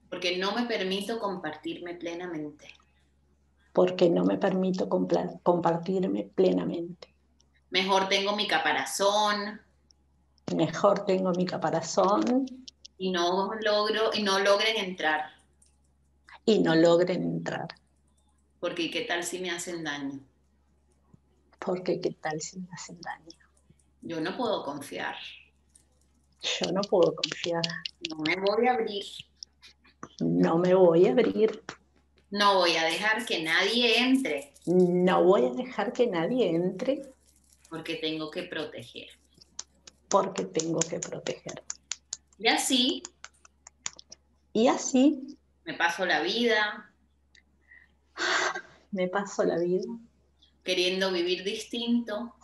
Porque no me permito compartirme plenamente. Porque no me permito compartirme plenamente. Mejor tengo mi caparazón. Mejor tengo mi caparazón y no logro y no logren entrar. Y no logren entrar. Porque qué tal si me hacen daño. Porque qué tal si me hacen daño. Yo no puedo confiar. Yo no puedo confiar. No me voy a abrir. No me voy a abrir. No voy a dejar que nadie entre. No voy a dejar que nadie entre. Porque tengo que proteger. Porque tengo que proteger. Y así. Y así. Me paso la vida. Me paso la vida. Queriendo vivir distinto.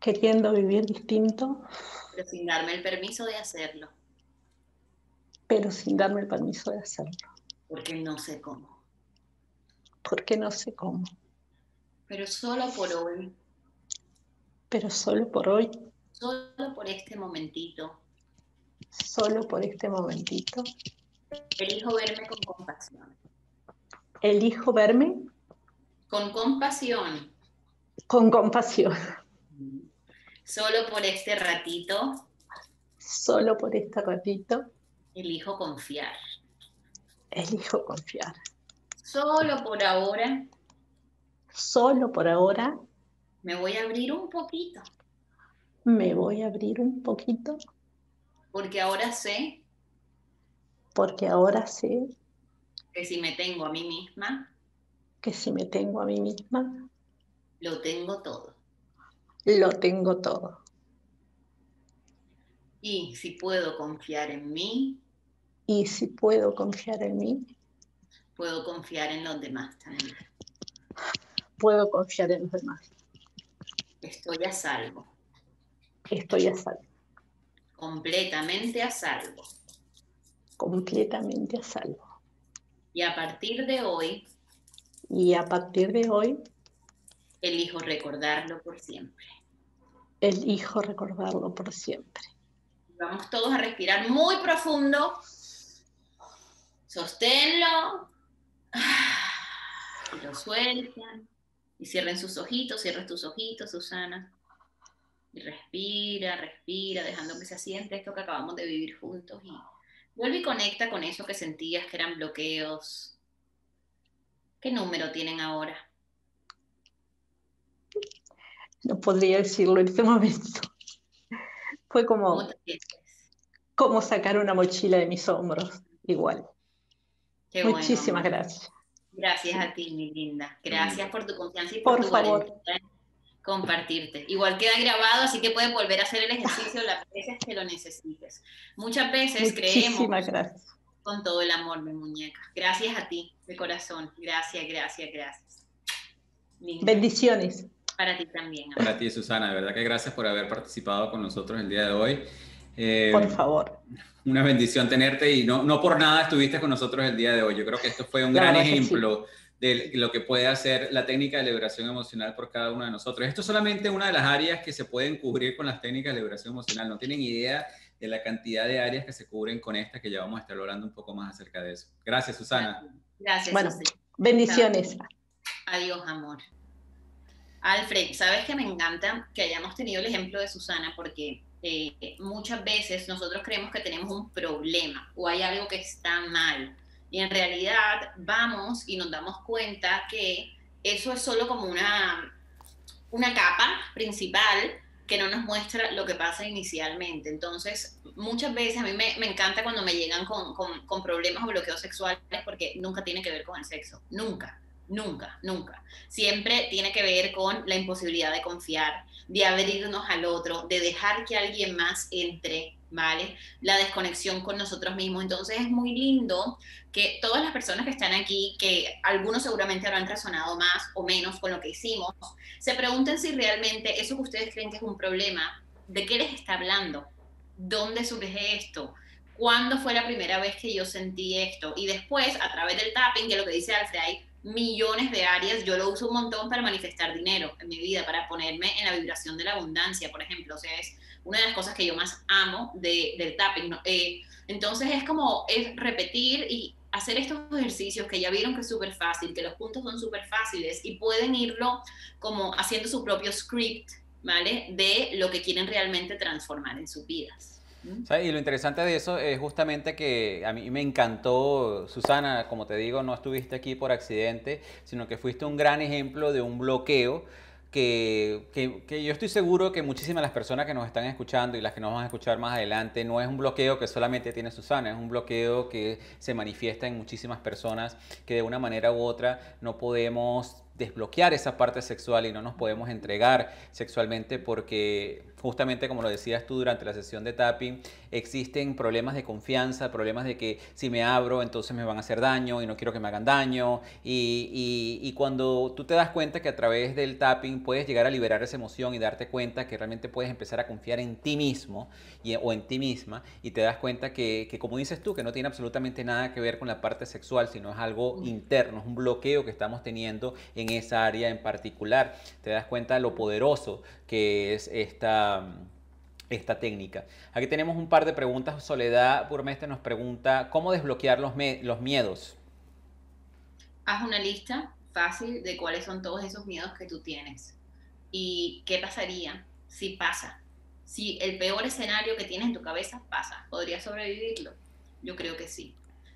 Queriendo vivir distinto. Pero sin darme el permiso de hacerlo. Pero sin darme el permiso de hacerlo. Porque no sé cómo. Porque no sé cómo. Pero solo por hoy. Pero solo por hoy Solo por este momentito. Solo por este momentito. Elijo verme con compasión. Elijo verme con compasión. Con compasión. Solo por este ratito. Solo por este ratito. Elijo confiar. Elijo confiar. Solo por ahora. Solo por ahora. Me voy a abrir un poquito. Me voy a abrir un poquito. Porque ahora sé. Porque ahora sé. Que si me tengo a mí misma. Que si me tengo a mí misma. Lo tengo todo. Lo tengo todo. Y si puedo confiar en mí. Y si puedo confiar en mí. Puedo confiar en los demás también. Puedo confiar en los demás. Estoy a salvo. Estoy a salvo. Completamente a salvo. Completamente a salvo. Y a partir de hoy. Y a partir de hoy. Elijo recordarlo por siempre. Elijo recordarlo por siempre. Vamos todos a respirar muy profundo. Sosténlo. Y lo sueltan. Y cierren sus ojitos, cierren tus ojitos, Susana. Y respira, respira, dejando que se asiente esto que acabamos de vivir juntos. Y vuelve y conecta con eso que sentías que eran bloqueos. ¿Qué número tienen ahora? No podría decirlo en este momento. Fue como, como sacar una mochila de mis hombros, igual. Muchísimas gracias. Gracias a ti, mi linda. Gracias por tu confianza y por, tu favor. compartirte. Igual queda grabado, así que puedes volver a hacer el ejercicio las veces que lo necesites. Muchas veces creemos gracias. con todo el amor, mi muñeca. Gracias a ti, de corazón. Gracias, gracias, gracias. Bendiciones. Para ti también. Para ti, Susana, de verdad que gracias por haber participado con nosotros el día de hoy. Eh, por favor. Una bendición tenerte y no, no por nada estuviste con nosotros el día de hoy. Yo creo que esto fue un gran ejemplo de lo que puede hacer la técnica de liberación emocional por cada uno de nosotros. Esto es solamente una de las áreas que se pueden cubrir con las técnicas de liberación emocional. No tienen idea de la cantidad de áreas que se cubren con esta, que ya vamos a estar hablando un poco más acerca de eso. Gracias, Susana. Gracias. Bueno, bendiciones. Adiós, amor. Alfred, sabes que me encanta que hayamos tenido el ejemplo de Susana porque eh, muchas veces nosotros creemos que tenemos un problema o hay algo que está mal. Y en realidad vamos y nos damos cuenta que eso es solo como una, una capa principal que no nos muestra lo que pasa inicialmente. Entonces, muchas veces a mí me, me encanta cuando me llegan con, con, con problemas o bloqueos sexuales porque nunca tiene que ver con el sexo, nunca Nunca, nunca. Siempre tiene que ver con la imposibilidad de confiar, de abrirnos al otro, de dejar que alguien más entre, ¿vale? La desconexión con nosotros mismos. Entonces es muy lindo que todas las personas que están aquí, que algunos seguramente habrán resonado más o menos con lo que hicimos, se pregunten si realmente eso que ustedes creen que es un problema, ¿de qué les está hablando? ¿Dónde surge esto? ¿Cuándo fue la primera vez que yo sentí esto? Y después, a través del tapping, que lo que dice Alfred, millones de áreas. Yo lo uso un montón para manifestar dinero en mi vida, para ponerme en la vibración de la abundancia, por ejemplo. O sea, es una de las cosas que yo más amo de, del tapping. Eh, entonces es como es repetir y hacer estos ejercicios que ya vieron que es súper fácil, que los puntos son súper fáciles y pueden irlo como haciendo su propio script, ¿vale? De lo que quieren realmente transformar en sus vidas. Y lo interesante de eso es justamente que a mí me encantó, Susana, como te digo, no estuviste aquí por accidente, sino que fuiste un gran ejemplo de un bloqueo que, que, yo estoy seguro que muchísimas de las personas que nos están escuchando y las que nos van a escuchar más adelante, no es un bloqueo que solamente tiene Susana, es un bloqueo que se manifiesta en muchísimas personas que de una manera u otra no podemos desbloquear esa parte sexual y no nos podemos entregar sexualmente porque justamente como lo decías tú durante la sesión de tapping, existen problemas de confianza, problemas de que si me abro entonces me van a hacer daño y no quiero que me hagan daño. Y, cuando tú te das cuenta que a través del tapping puedes llegar a liberar esa emoción y darte cuenta que realmente puedes empezar a confiar en ti mismo y, o en ti misma y te das cuenta que, que, como dices tú, que no tiene absolutamente nada que ver con la parte sexual, sino es algo interno, es un bloqueo que estamos teniendo en esa área en particular. Te das cuenta de lo poderoso que es esta esta técnica. Aquí tenemos un par de preguntas. Soledad Burmeste nos pregunta, ¿cómo desbloquear los, los miedos? Haz una lista fácil de cuáles son todos esos miedos que tú tienes. ¿Y qué pasaría si pasa? Si el peor escenario que tienes en tu cabeza pasa, ¿podrías sobrevivirlo? Yo creo que sí.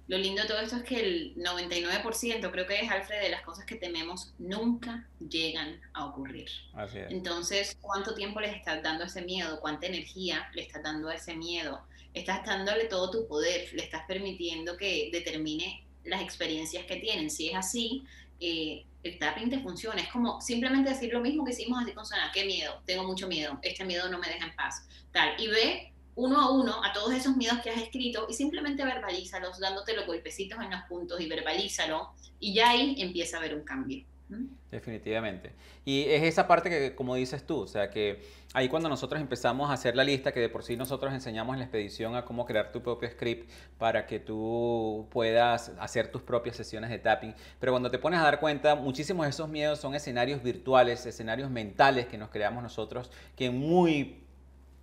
Lo lindo de todo esto es que el 99%, creo que es Alfred, de las cosas que tememos nunca llegan a ocurrir. Entonces, ¿cuánto tiempo le estás dando ese miedo? ¿Cuánta energía le estás dando a ese miedo? Estás dándole todo tu poder, le estás permitiendo que determine las experiencias que tienen. Si es así, eh, el tapping te funciona. Es como simplemente decir lo mismo que hicimos así con Sana. ¿Qué miedo? Tengo mucho miedo. Este miedo no me deja en paz. Tal. Y ve uno a uno a todos esos miedos que has escrito y simplemente verbalízalos, dándote los golpecitos en los puntos y verbalízalo y ya ahí empieza a haber un cambio. Definitivamente. Y es esa parte que, como dices tú, o sea, que ahí cuando nosotros empezamos a hacer la lista, que de por sí nosotros enseñamos en la expedición a cómo crear tu propio script para que tú puedas hacer tus propias sesiones de tapping, pero cuando te pones a dar cuenta, muchísimos de esos miedos son escenarios virtuales, escenarios mentales que nos creamos nosotros, que muy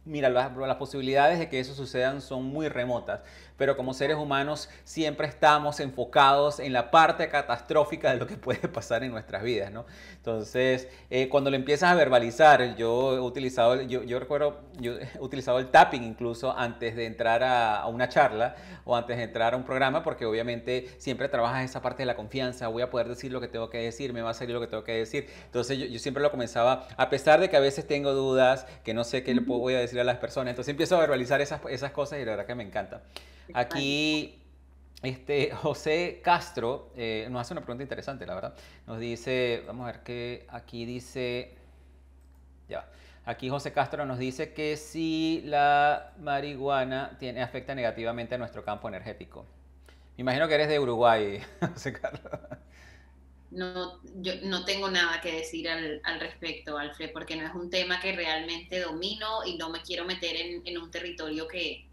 mira, las, posibilidades de que eso sucedan son muy remotas pero como seres humanos siempre estamos enfocados en la parte catastrófica de lo que puede pasar en nuestras vidas, ¿no? Entonces, eh, cuando lo empiezas a verbalizar, yo he utilizado, yo, yo, recuerdo, yo he utilizado el tapping incluso antes de entrar a, una charla o antes de entrar a un programa, porque obviamente siempre trabajas esa parte de la confianza, voy a poder decir lo que tengo que decir, me va a salir lo que tengo que decir. Entonces, yo, yo siempre lo comenzaba, a pesar de que a veces tengo dudas, que no sé qué le voy a decir a las personas, entonces empiezo a verbalizar esas, esas cosas y la verdad que me encanta. Aquí este, José Castro eh, nos hace una pregunta interesante, la verdad. Nos dice, vamos a ver qué aquí dice, ya, aquí José Castro nos dice que si la marihuana tiene, afecta negativamente a nuestro campo energético. Me imagino que eres de Uruguay, José Carlos. No, yo no tengo nada que decir al, respecto, Alfred, porque no es un tema que realmente domino y no me quiero meter en un territorio que,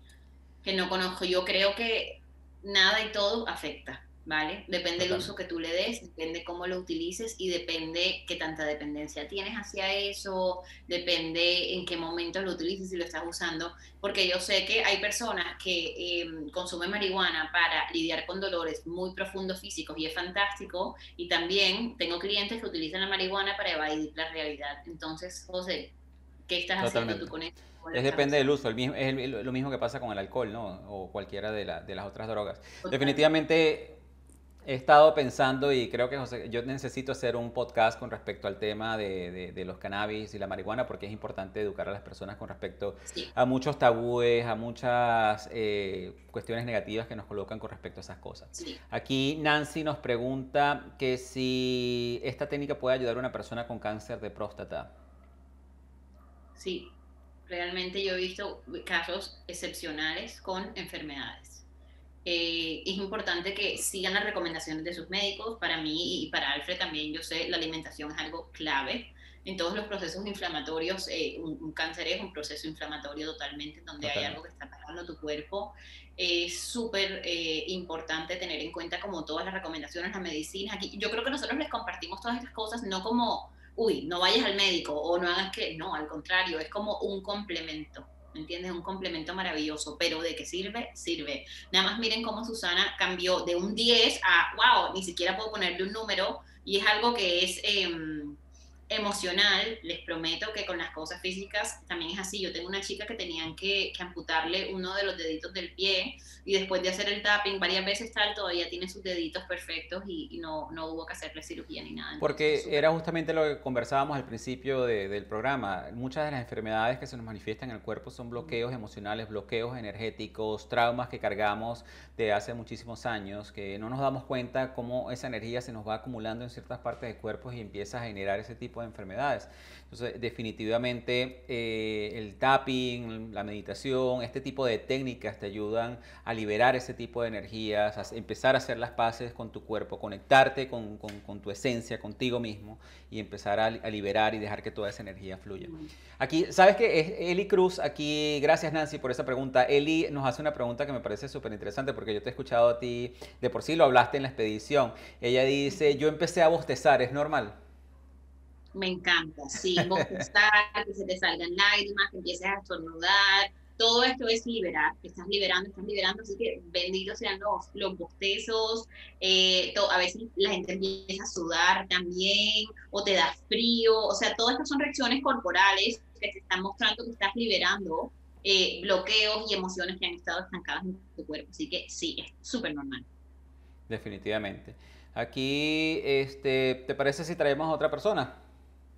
que no conozco. Yo creo que nada y todo afecta, ¿vale? Depende del uso que tú le des, depende cómo lo utilices y depende qué tanta dependencia tienes hacia eso, depende en qué momento lo utilices y lo estás usando, porque yo sé que hay personas que em, consumen marihuana para lidiar con dolores muy profundos físicos y es fantástico, y también tengo clientes que utilizan la marihuana para evadir la realidad. Entonces, José, ¿qué estás haciendo tú con esto? Es depende del uso, el mismo, es lo mismo que pasa con el alcohol, ¿no? O cualquiera de, las otras drogas. Definitivamente he estado pensando y creo que José, yo necesito hacer un podcast con respecto al tema de, los cannabis y la marihuana porque es importante educar a las personas con respecto a muchos tabúes, a muchas eh, cuestiones negativas que nos colocan con respecto a esas cosas. Aquí Nancy nos pregunta que si esta técnica puede ayudar a una persona con cáncer de próstata. Sí, Realmente yo he visto casos excepcionales con enfermedades. Eh, es importante que sigan las recomendaciones de sus médicos. Para mí y para Alfred también, yo sé, la alimentación es algo clave. En todos los procesos inflamatorios, eh, un, cáncer es un proceso inflamatorio totalmente, donde hay algo que está pasando tu cuerpo. Es súper eh, importante tener en cuenta como todas las recomendaciones, la medicina. Aquí, yo creo que nosotros les compartimos todas estas cosas, no como uy, no vayas al médico o no hagas que, no, al contrario, es como un complemento. ¿Me entiendes? Un complemento maravilloso, pero ¿de qué sirve? Sirve. Nada más miren cómo Susana cambió de un 10 a, wow, ni siquiera puedo ponerle un número y es algo que es... Em, emocional, les prometo que con las cosas físicas también es así. Yo tengo una chica que tenían que, amputarle uno de los deditos del pie y después de hacer el tapping varias veces tal, todavía tiene sus deditos perfectos y, no, no, hubo que hacerle cirugía ni nada. Porque era justamente lo que conversábamos al principio del programa. Muchas de las enfermedades que se nos manifiestan en el cuerpo son bloqueos emocionales, bloqueos energéticos, traumas que cargamos de hace muchísimos años, que no nos damos cuenta cómo esa energía se nos va acumulando en ciertas partes del cuerpo y empieza a generar ese tipo de enfermedades. Entonces, definitivamente eh, el tapping, la meditación, este tipo de técnicas te ayudan a liberar ese tipo de energías, a empezar a hacer las paces con tu cuerpo, conectarte con, tu esencia, contigo mismo y empezar a, liberar y dejar que toda esa energía fluya. Aquí, ¿sabes qué? Es Eli Cruz, aquí, gracias Nancy por esa pregunta. Eli nos hace una pregunta que me parece súper interesante porque yo te he escuchado a ti, de por sí lo hablaste en la expedición. Ella dice, yo empecé a bostezar, ¿es normal? Me encanta, sí, bostezar, que se te salgan lágrimas, que empieces a estornudar, todo esto es liberar, estás liberando, estás liberando, así que benditos sean los, los bostezos, eh, a veces la gente empieza a sudar también, o te da frío, o sea, todas estas son reacciones corporales que te están mostrando que estás liberando eh, bloqueos y emociones que han estado estancadas en tu cuerpo, así que sí, es súper normal. Definitivamente. Aquí, este, ¿te parece si traemos a otra persona?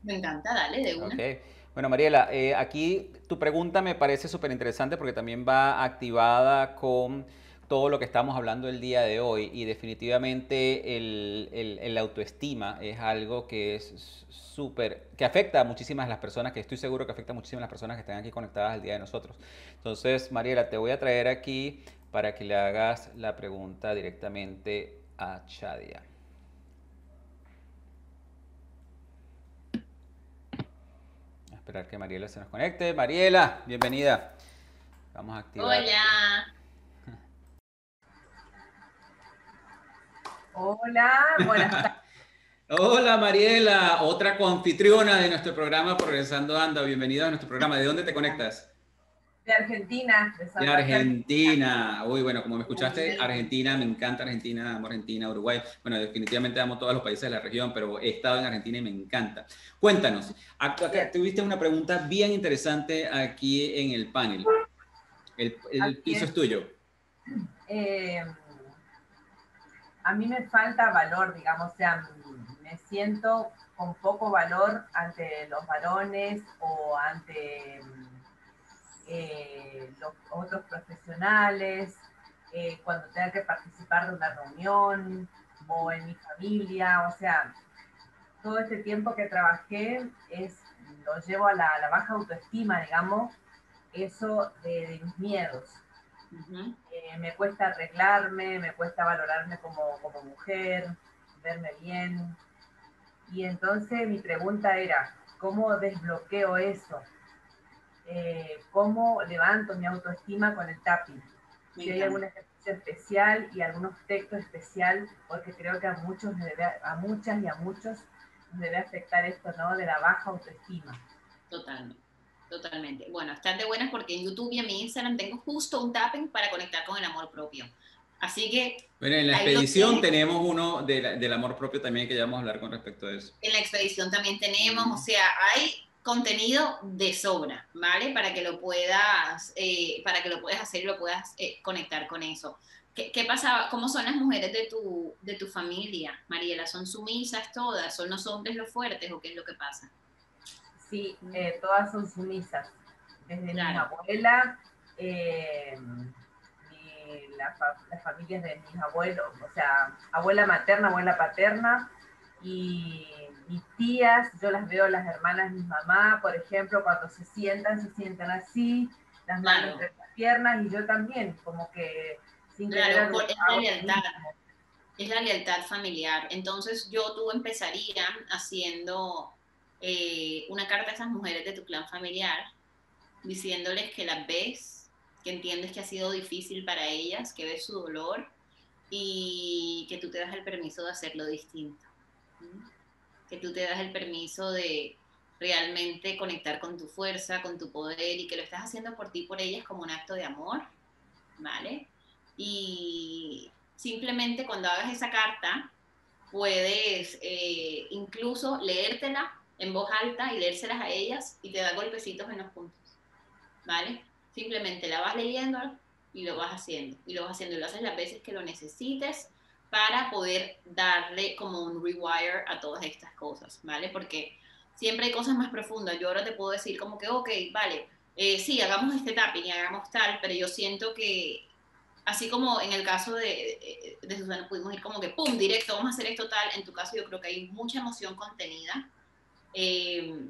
Me encanta, dale, de una. Okay. Bueno, Mariela, eh, aquí tu pregunta me parece súper interesante porque también va activada con todo lo que estamos hablando el día de hoy y definitivamente el, el, autoestima es algo que es súper, que afecta a muchísimas de las personas, que estoy seguro que afecta a muchísimas de las personas que están aquí conectadas al día de nosotros. Entonces, Mariela, te voy a traer aquí para que le hagas la pregunta directamente a Chadia. Esperar que Mariela se nos conecte. Mariela, bienvenida. Vamos a activar. Hola. Hola, buenas tardes. Hola Mariela, otra confitriona de nuestro programa Progresando Anda. Bienvenida a nuestro programa. ¿De dónde te conectas? De Argentina. De, Argentina. Uy, bueno, como me escuchaste, Argentina, me encanta Argentina, amo Argentina, Uruguay. Bueno, definitivamente amo todos los países de la región, pero he estado en Argentina y me encanta. Cuéntanos, acá, tuviste una pregunta bien interesante aquí en el panel. El, piso es tuyo. Eh, a mí me falta valor, digamos, o sea, me siento con poco valor ante los varones o ante eh, los otros profesionales, eh, cuando tenga que participar de una reunión o en mi familia, o sea, todo este tiempo que trabajé es, lo llevo a la, baja autoestima, digamos, eso de, mis miedos. Eh, me cuesta arreglarme, me cuesta valorarme como, como mujer, verme bien. Y entonces mi pregunta era, ¿cómo desbloqueo eso? Eh, cómo levanto mi autoestima con el tapping. si hay algún ejercicio especial y algún aspecto especial, porque creo que a muchos, a muchas y a muchos nos debe afectar esto, ¿no? De la baja autoestima. Totalmente. Totalmente. Bueno, están de buenas porque en YouTube y en mi Instagram tengo justo un tapping para conectar con el amor propio. Así que... Bueno, en la expedición tenemos uno del amor propio también que ya vamos a hablar con respecto a eso. En la expedición también tenemos, o sea, hay contenido de sobra, ¿vale? Para que lo puedas, eh, para que lo puedas hacer y lo puedas eh, conectar con eso. ¿Qué, ¿Qué, pasaba? ¿Cómo son las mujeres de tu, de tu familia, Mariela? ¿Son sumisas todas? ¿Son los hombres los fuertes o qué es lo que pasa? Sí, eh, todas son sumisas. Desde mi abuela, las familias de mis abuelos, o sea, abuela materna, abuela paterna, y mis tías, yo las veo, las hermanas de mi mamá, por ejemplo, cuando se sientan, se sientan así, las manos entre las piernas, y yo también, como que sin claro, es la lealtad. Es la lealtad familiar. Entonces yo tú empezaría haciendo eh, una carta a esas mujeres de tu clan familiar, diciéndoles que las ves, que entiendes que ha sido difícil para ellas, que ves su dolor y que tú te das el permiso de hacerlo distinto que tú te das el permiso de realmente conectar con tu fuerza, con tu poder y que lo estás haciendo por ti, por ellas como un acto de amor, ¿vale? Y simplemente cuando hagas esa carta, puedes eh, incluso leértela en voz alta y leérselas a ellas y te da golpecitos en los puntos, ¿vale? Simplemente la vas leyendo y lo vas haciendo, y lo vas haciendo y lo haces las veces que lo necesites para poder darle como un rewire a todas estas cosas, ¿vale? Porque siempre hay cosas más profundas. Yo ahora te puedo decir como que, ok, vale, eh, sí, hagamos este tapping y hagamos tal, pero yo siento que, así como en el caso de, de, Susana, pudimos ir como que, ¡pum!, directo, vamos a hacer esto tal. En tu caso yo creo que hay mucha emoción contenida. Eh,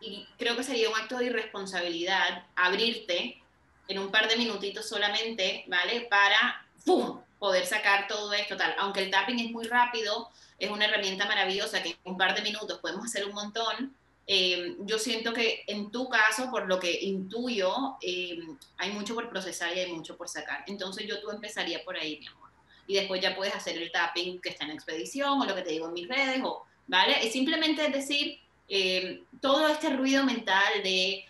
y creo que sería un acto de irresponsabilidad abrirte en un par de minutitos solamente, ¿vale? Para, ¡pum!, poder sacar todo esto tal. Aunque el tapping es muy rápido, es una herramienta maravillosa que en un par de minutos podemos hacer un montón. Eh, yo siento que en tu caso, por lo que intuyo, eh, hay mucho por procesar y hay mucho por sacar. Entonces yo tú empezaría por ahí, mi amor. Y después ya puedes hacer el tapping que está en expedición o lo que te digo en mis redes o ¿vale? Es simplemente decir, eh, todo este ruido mental de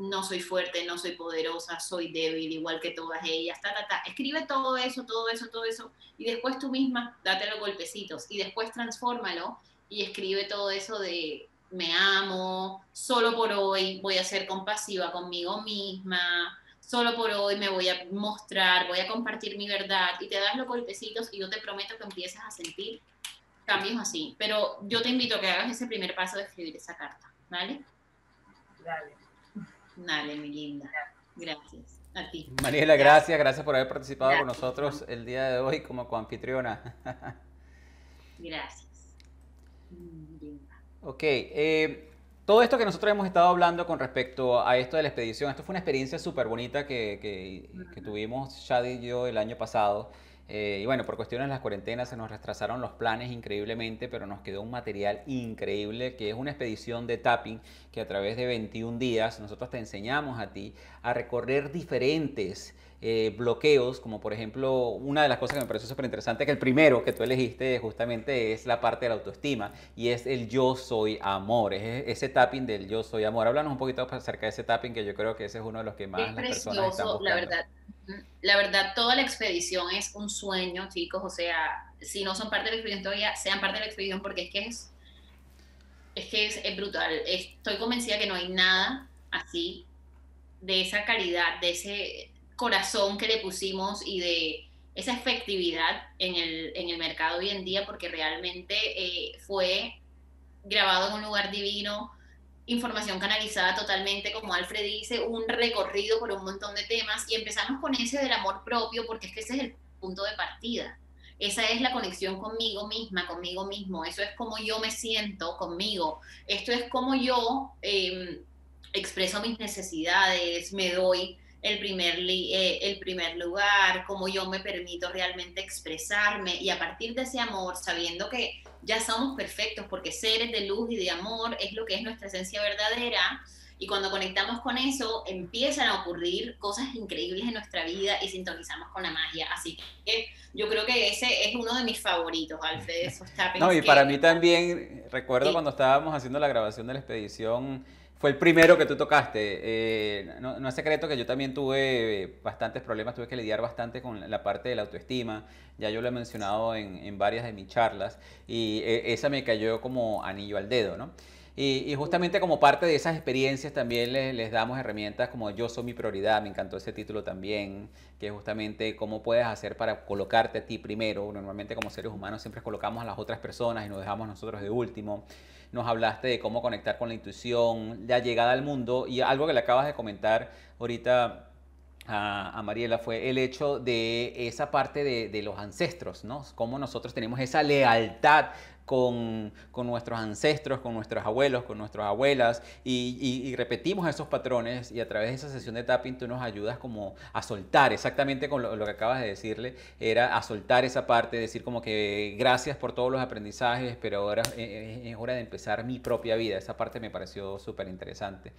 no soy fuerte, no soy poderosa, soy débil, igual que todas ellas, ta, ta, ta. Escribe todo eso, todo eso, todo eso, y después tú misma date los golpecitos, y después transfórmalo y escribe todo eso de me amo, solo por hoy voy a ser compasiva conmigo misma, solo por hoy me voy a mostrar, voy a compartir mi verdad, y te das los golpecitos y yo te prometo que empiezas a sentir cambios así. Pero yo te invito a que hagas ese primer paso de escribir esa carta, ¿vale? Dale. Dale, mi linda. Gracias. A ti. Mariela, gracias, gracias por haber participado con nosotros el día de hoy como coanfitriona. Gracias. Mm, linda. Ok, eh, todo esto que nosotros hemos estado hablando con respecto a esto de la expedición, esto fue una experiencia súper bonita que, que- que tuvimos Shadi y yo el año pasado. Eh, y bueno, por cuestiones de las cuarentenas se nos retrasaron los planes increíblemente, pero nos quedó un material increíble que es una expedición de tapping que a través de 21 días nosotros te enseñamos a ti a recorrer diferentes eh, bloqueos, como por ejemplo, una de las cosas que me pareció súper interesante, que el primero que tú elegiste justamente es la parte de la autoestima y es el yo soy amor, es ese tapping del yo soy amor. Háblanos un poquito acerca de ese tapping, que yo creo que ese es uno de los que más Es las personas están precioso, la buscando. verdad. La verdad, toda la expedición es un sueño, chicos. O sea, si no son parte de la expedición todavía, sean parte de la expedición porque es que es, es que es, es brutal. Estoy convencida que no hay nada así de esa calidad, de ese corazón que le pusimos y de esa efectividad en el, en el mercado hoy en día, porque realmente eh, fue grabado en un lugar divino, información canalizada totalmente, como Alfred dice, un recorrido por un montón de temas y empezamos con ese del amor propio, porque es que ese es el punto de partida. Esa es la conexión conmigo misma, conmigo mismo. Eso es como yo me siento conmigo. Esto es como yo eh, expreso mis necesidades, me doy el primer, eh, el primer lugar, cómo yo me permito realmente expresarme y a partir de ese amor, sabiendo que ya somos perfectos porque seres de luz y de amor es lo que es nuestra esencia verdadera y cuando conectamos con eso empiezan a ocurrir cosas increíbles en nuestra vida y sintonizamos con la magia. Así que yo creo que ese es uno de mis favoritos, Alfred, esos No, y que- para mí también, recuerdo Sí. cuando estábamos haciendo la grabación de la expedición, fue el primero que tú tocaste. Eh, no, no es secreto que yo también tuve bastantes problemas, tuve que lidiar bastante con la parte de la autoestima. Ya yo lo he mencionado en, en varias de mis charlas y eh, esa me cayó como anillo al dedo, ¿no? Y, y justamente como parte de esas experiencias también les, les damos herramientas como Yo soy mi prioridad, me encantó ese título también, que es justamente cómo puedes hacer para colocarte a ti primero. Normalmente como seres humanos siempre colocamos a las otras personas y nos dejamos nosotros de último. Nos hablaste de cómo conectar con la intuición, la llegada al mundo y algo que le acabas de comentar ahorita a, a Mariela fue el hecho de esa parte de, de los ancestros, ¿no? Cómo nosotros tenemos esa lealtad con, con nuestros ancestros, con nuestros abuelos, con nuestras abuelas y, y- y repetimos esos patrones y a través de esa sesión de tapping tú nos ayudas como a soltar, exactamente con lo, que acabas de decirle, era a soltar esa parte, decir como que gracias por todos los aprendizajes, pero ahora eh, es hora de empezar mi propia vida, esa parte me pareció súper interesante.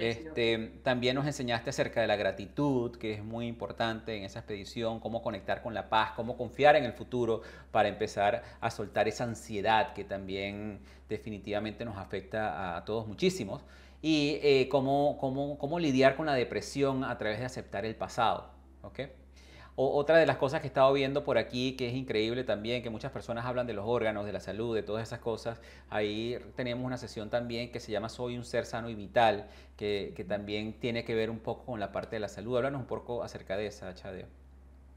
Este, también nos enseñaste acerca de la gratitud, que es muy importante en esa expedición, cómo conectar con la paz, cómo confiar en el futuro para empezar a soltar esa ansiedad que también definitivamente nos afecta a todos muchísimos. Y eh, cómo, cómo- cómo lidiar con la depresión a través de aceptar el pasado. ¿ok? O- otra de las cosas que he estado viendo por aquí, que es increíble también, que muchas personas hablan de los órganos, de la salud, de todas esas cosas. Ahí tenemos una sesión también que se llama Soy un ser sano y vital, que, que también tiene que ver un poco con la parte de la salud. Háblanos un poco acerca de esa, Chadeo.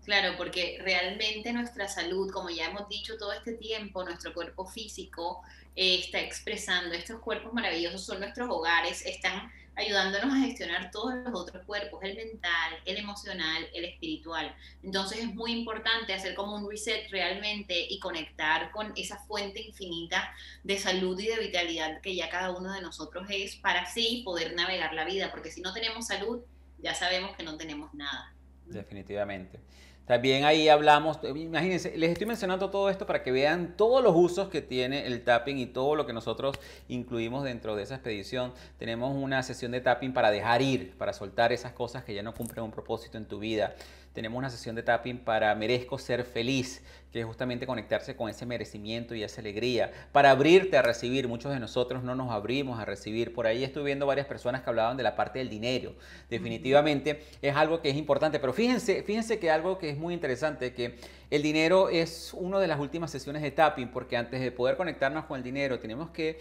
Claro, porque realmente nuestra salud, como ya hemos dicho todo este tiempo, nuestro cuerpo físico eh, está expresando, estos cuerpos maravillosos son nuestros hogares, están ayudándonos a gestionar todos los otros cuerpos, el mental, el emocional, el espiritual. Entonces es muy importante hacer como un reset realmente y conectar con esa fuente infinita de salud y de vitalidad que ya cada uno de nosotros es para así poder navegar la vida, porque si no tenemos salud, ya sabemos que no tenemos nada. Definitivamente. También ahí hablamos, imagínense, les estoy mencionando todo esto para que vean todos los usos que tiene el tapping y todo lo que nosotros incluimos dentro de esa expedición. Tenemos una sesión de tapping para dejar ir, para soltar esas cosas que ya no cumplen un propósito en tu vida. Tenemos una sesión de tapping para merezco ser feliz, que es justamente conectarse con ese merecimiento y esa alegría, para abrirte a recibir. Muchos de nosotros no nos abrimos a recibir. Por ahí estuve viendo varias personas que hablaban de la parte del dinero. Definitivamente es algo que es importante, pero fíjense, fíjense que algo que es muy interesante, que el dinero es una de las últimas sesiones de tapping, porque antes de poder conectarnos con el dinero tenemos que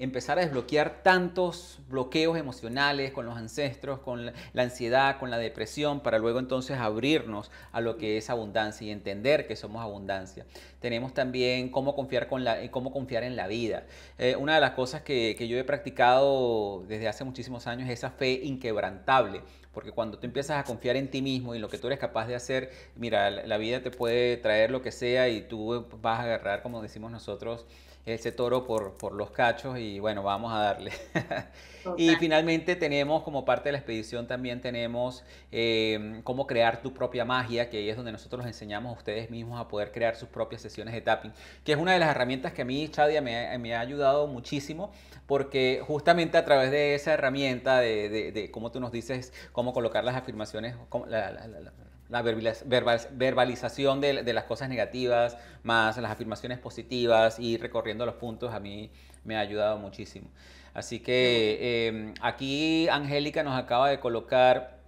empezar a desbloquear tantos bloqueos emocionales con los ancestros, con la, ansiedad, con la depresión, para luego entonces abrirnos a lo que es abundancia y entender que somos abundancia. Tenemos también cómo confiar, con la, cómo confiar en la vida. Eh, una de las cosas que, que yo he practicado desde hace muchísimos años es esa fe inquebrantable. Porque cuando tú empiezas a confiar en ti mismo y en lo que tú eres capaz de hacer, mira, la vida te puede traer lo que sea y tú vas a agarrar, como decimos nosotros, ese toro por, por los cachos y bueno, vamos a darle. y finalmente tenemos como parte de la expedición también tenemos em, cómo crear tu propia magia, que ahí es donde nosotros les enseñamos a ustedes mismos a poder crear sus propias sesiones de tapping, que es una de las herramientas que a mí, Chadia, me, me ha ayudado muchísimo, porque justamente a través de esa herramienta de, de, de cómo tú nos dices cómo colocar las afirmaciones, la, la, la, la verbalización de, las cosas negativas, más las afirmaciones positivas y recorriendo los puntos, a mí me ha ayudado muchísimo. Así que em, aquí Angélica nos acaba de colocar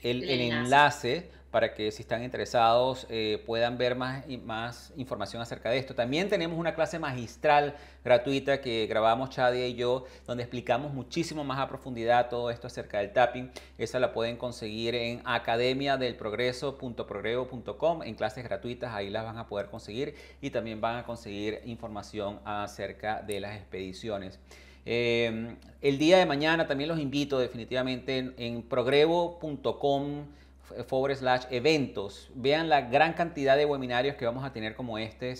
el, enlace para que si están interesados eh, puedan ver más, más información acerca de esto. También tenemos una clase magistral gratuita que grabamos Chadia y yo, donde explicamos muchísimo más a profundidad todo esto acerca del tapping. Esa la pueden conseguir en academiadelprogreso.progreso.com en clases gratuitas, ahí las van a poder conseguir y también van a conseguir información acerca de las expediciones. Eh, el día de mañana también los invito definitivamente en, en progrevo.com forward slash eventos. Vean la gran cantidad de webinarios que vamos a tener como este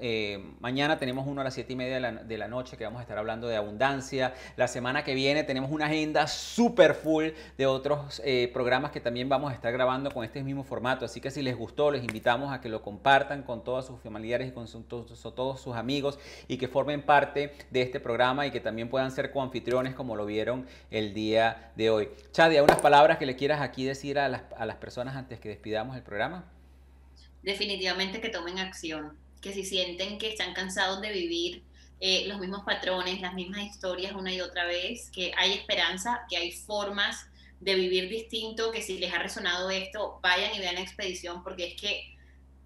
eh, mañana tenemos uno a las 7 y media de la, noche que vamos a estar hablando de abundancia. La semana que viene tenemos una agenda súper full de otros eh, programas que también vamos a estar grabando con este mismo formato. Así que si les gustó, les invitamos a que lo compartan con todos sus familiares y con todos, sus amigos y que formen parte de este programa y que también puedan ser coanfitriones como lo vieron el día de hoy. Chadia, unas palabras que le quieras aquí decir a las, a las personas antes que despidamos el programa. Definitivamente que tomen acción que si sienten que están cansados de vivir eh, los mismos patrones, las mismas historias una y otra vez, que hay esperanza, que hay formas de vivir distinto, que si les ha resonado esto, vayan y vean la expedición, porque es que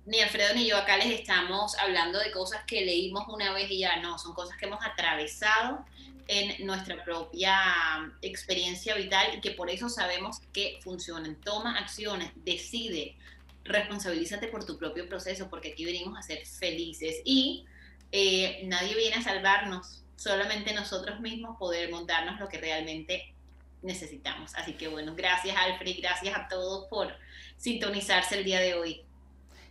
ni Alfredo ni yo acá les estamos hablando de cosas que leímos una vez y ya no, son cosas que hemos atravesado en nuestra propia experiencia vital y que por eso sabemos que funcionan. Toma acciones, decide, responsabilízate por tu propio proceso, porque aquí venimos a ser felices y eh, nadie viene a salvarnos, solamente nosotros mismos poder montarnos lo que realmente necesitamos. Así que bueno, gracias Alfred, gracias a todos por sintonizarse el día de hoy.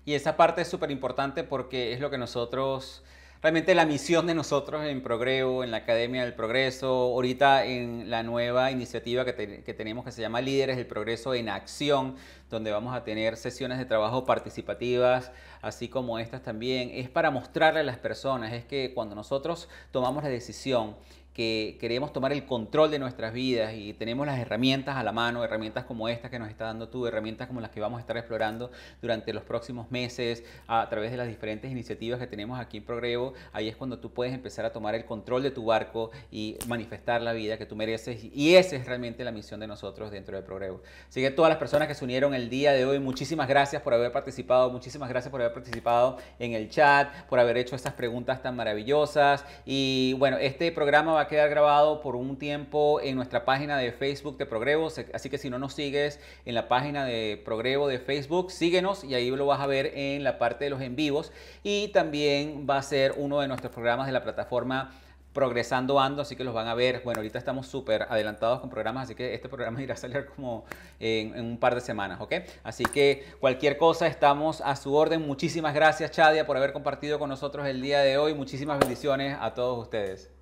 Y esa parte es súper importante porque es lo que nosotros realmente la misión de nosotros en Progreso, en la Academia del Progreso, ahorita en la nueva iniciativa que, tenemos que se llama Líderes del Progreso en Acción, donde vamos a tener sesiones de trabajo participativas, así como estas también, es para mostrarle a las personas, es que cuando nosotros tomamos la decisión que queremos tomar el control de nuestras vidas y tenemos las herramientas a la mano, herramientas como estas que nos está dando tú, herramientas como las que vamos a estar explorando durante los próximos meses a través de las diferentes iniciativas que tenemos aquí en Progreso, ahí es cuando tú puedes empezar a tomar el control de tu barco y manifestar la vida que tú mereces. Y esa es realmente la misión de nosotros dentro de Progreso. Así que todas las personas que se unieron el día de hoy, muchísimas gracias por haber participado, muchísimas gracias por haber participado en el chat, por haber hecho estas preguntas tan maravillosas. Y bueno, este programa va a quedar grabado por un tiempo en nuestra página de Facebook de Progrevo, así que si no nos sigues en la página de Progrevo de Facebook, síguenos y ahí lo vas a ver en la parte de los en vivos y también va a ser uno de nuestros programas de la plataforma progresando ando, así que los van a ver. Bueno, ahorita estamos súper adelantados con programas, así que este programa irá a salir como en, en, un par de semanas, ¿ok? Así que cualquier cosa, estamos a su orden. Muchísimas gracias, Chadia, por haber compartido con nosotros el día de hoy. Muchísimas bendiciones a todos ustedes.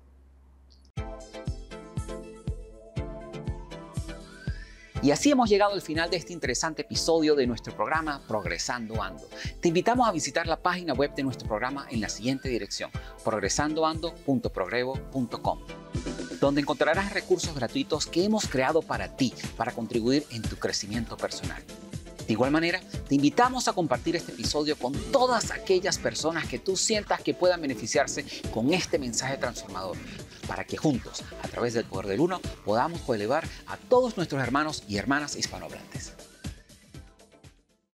Y así hemos llegado al final de este interesante episodio de nuestro programa Progresando Ando. Te invitamos a visitar la página web de nuestro programa en la siguiente dirección, progresandoando.progrevo.com, donde encontrarás recursos gratuitos que hemos creado para ti, para contribuir en tu crecimiento personal. De igual manera, te invitamos a compartir este episodio con todas aquellas personas que tú sientas que puedan beneficiarse con este mensaje transformador, para que juntos, a través del poder del uno, podamos elevar a todos nuestros hermanos y hermanas hispanohablantes.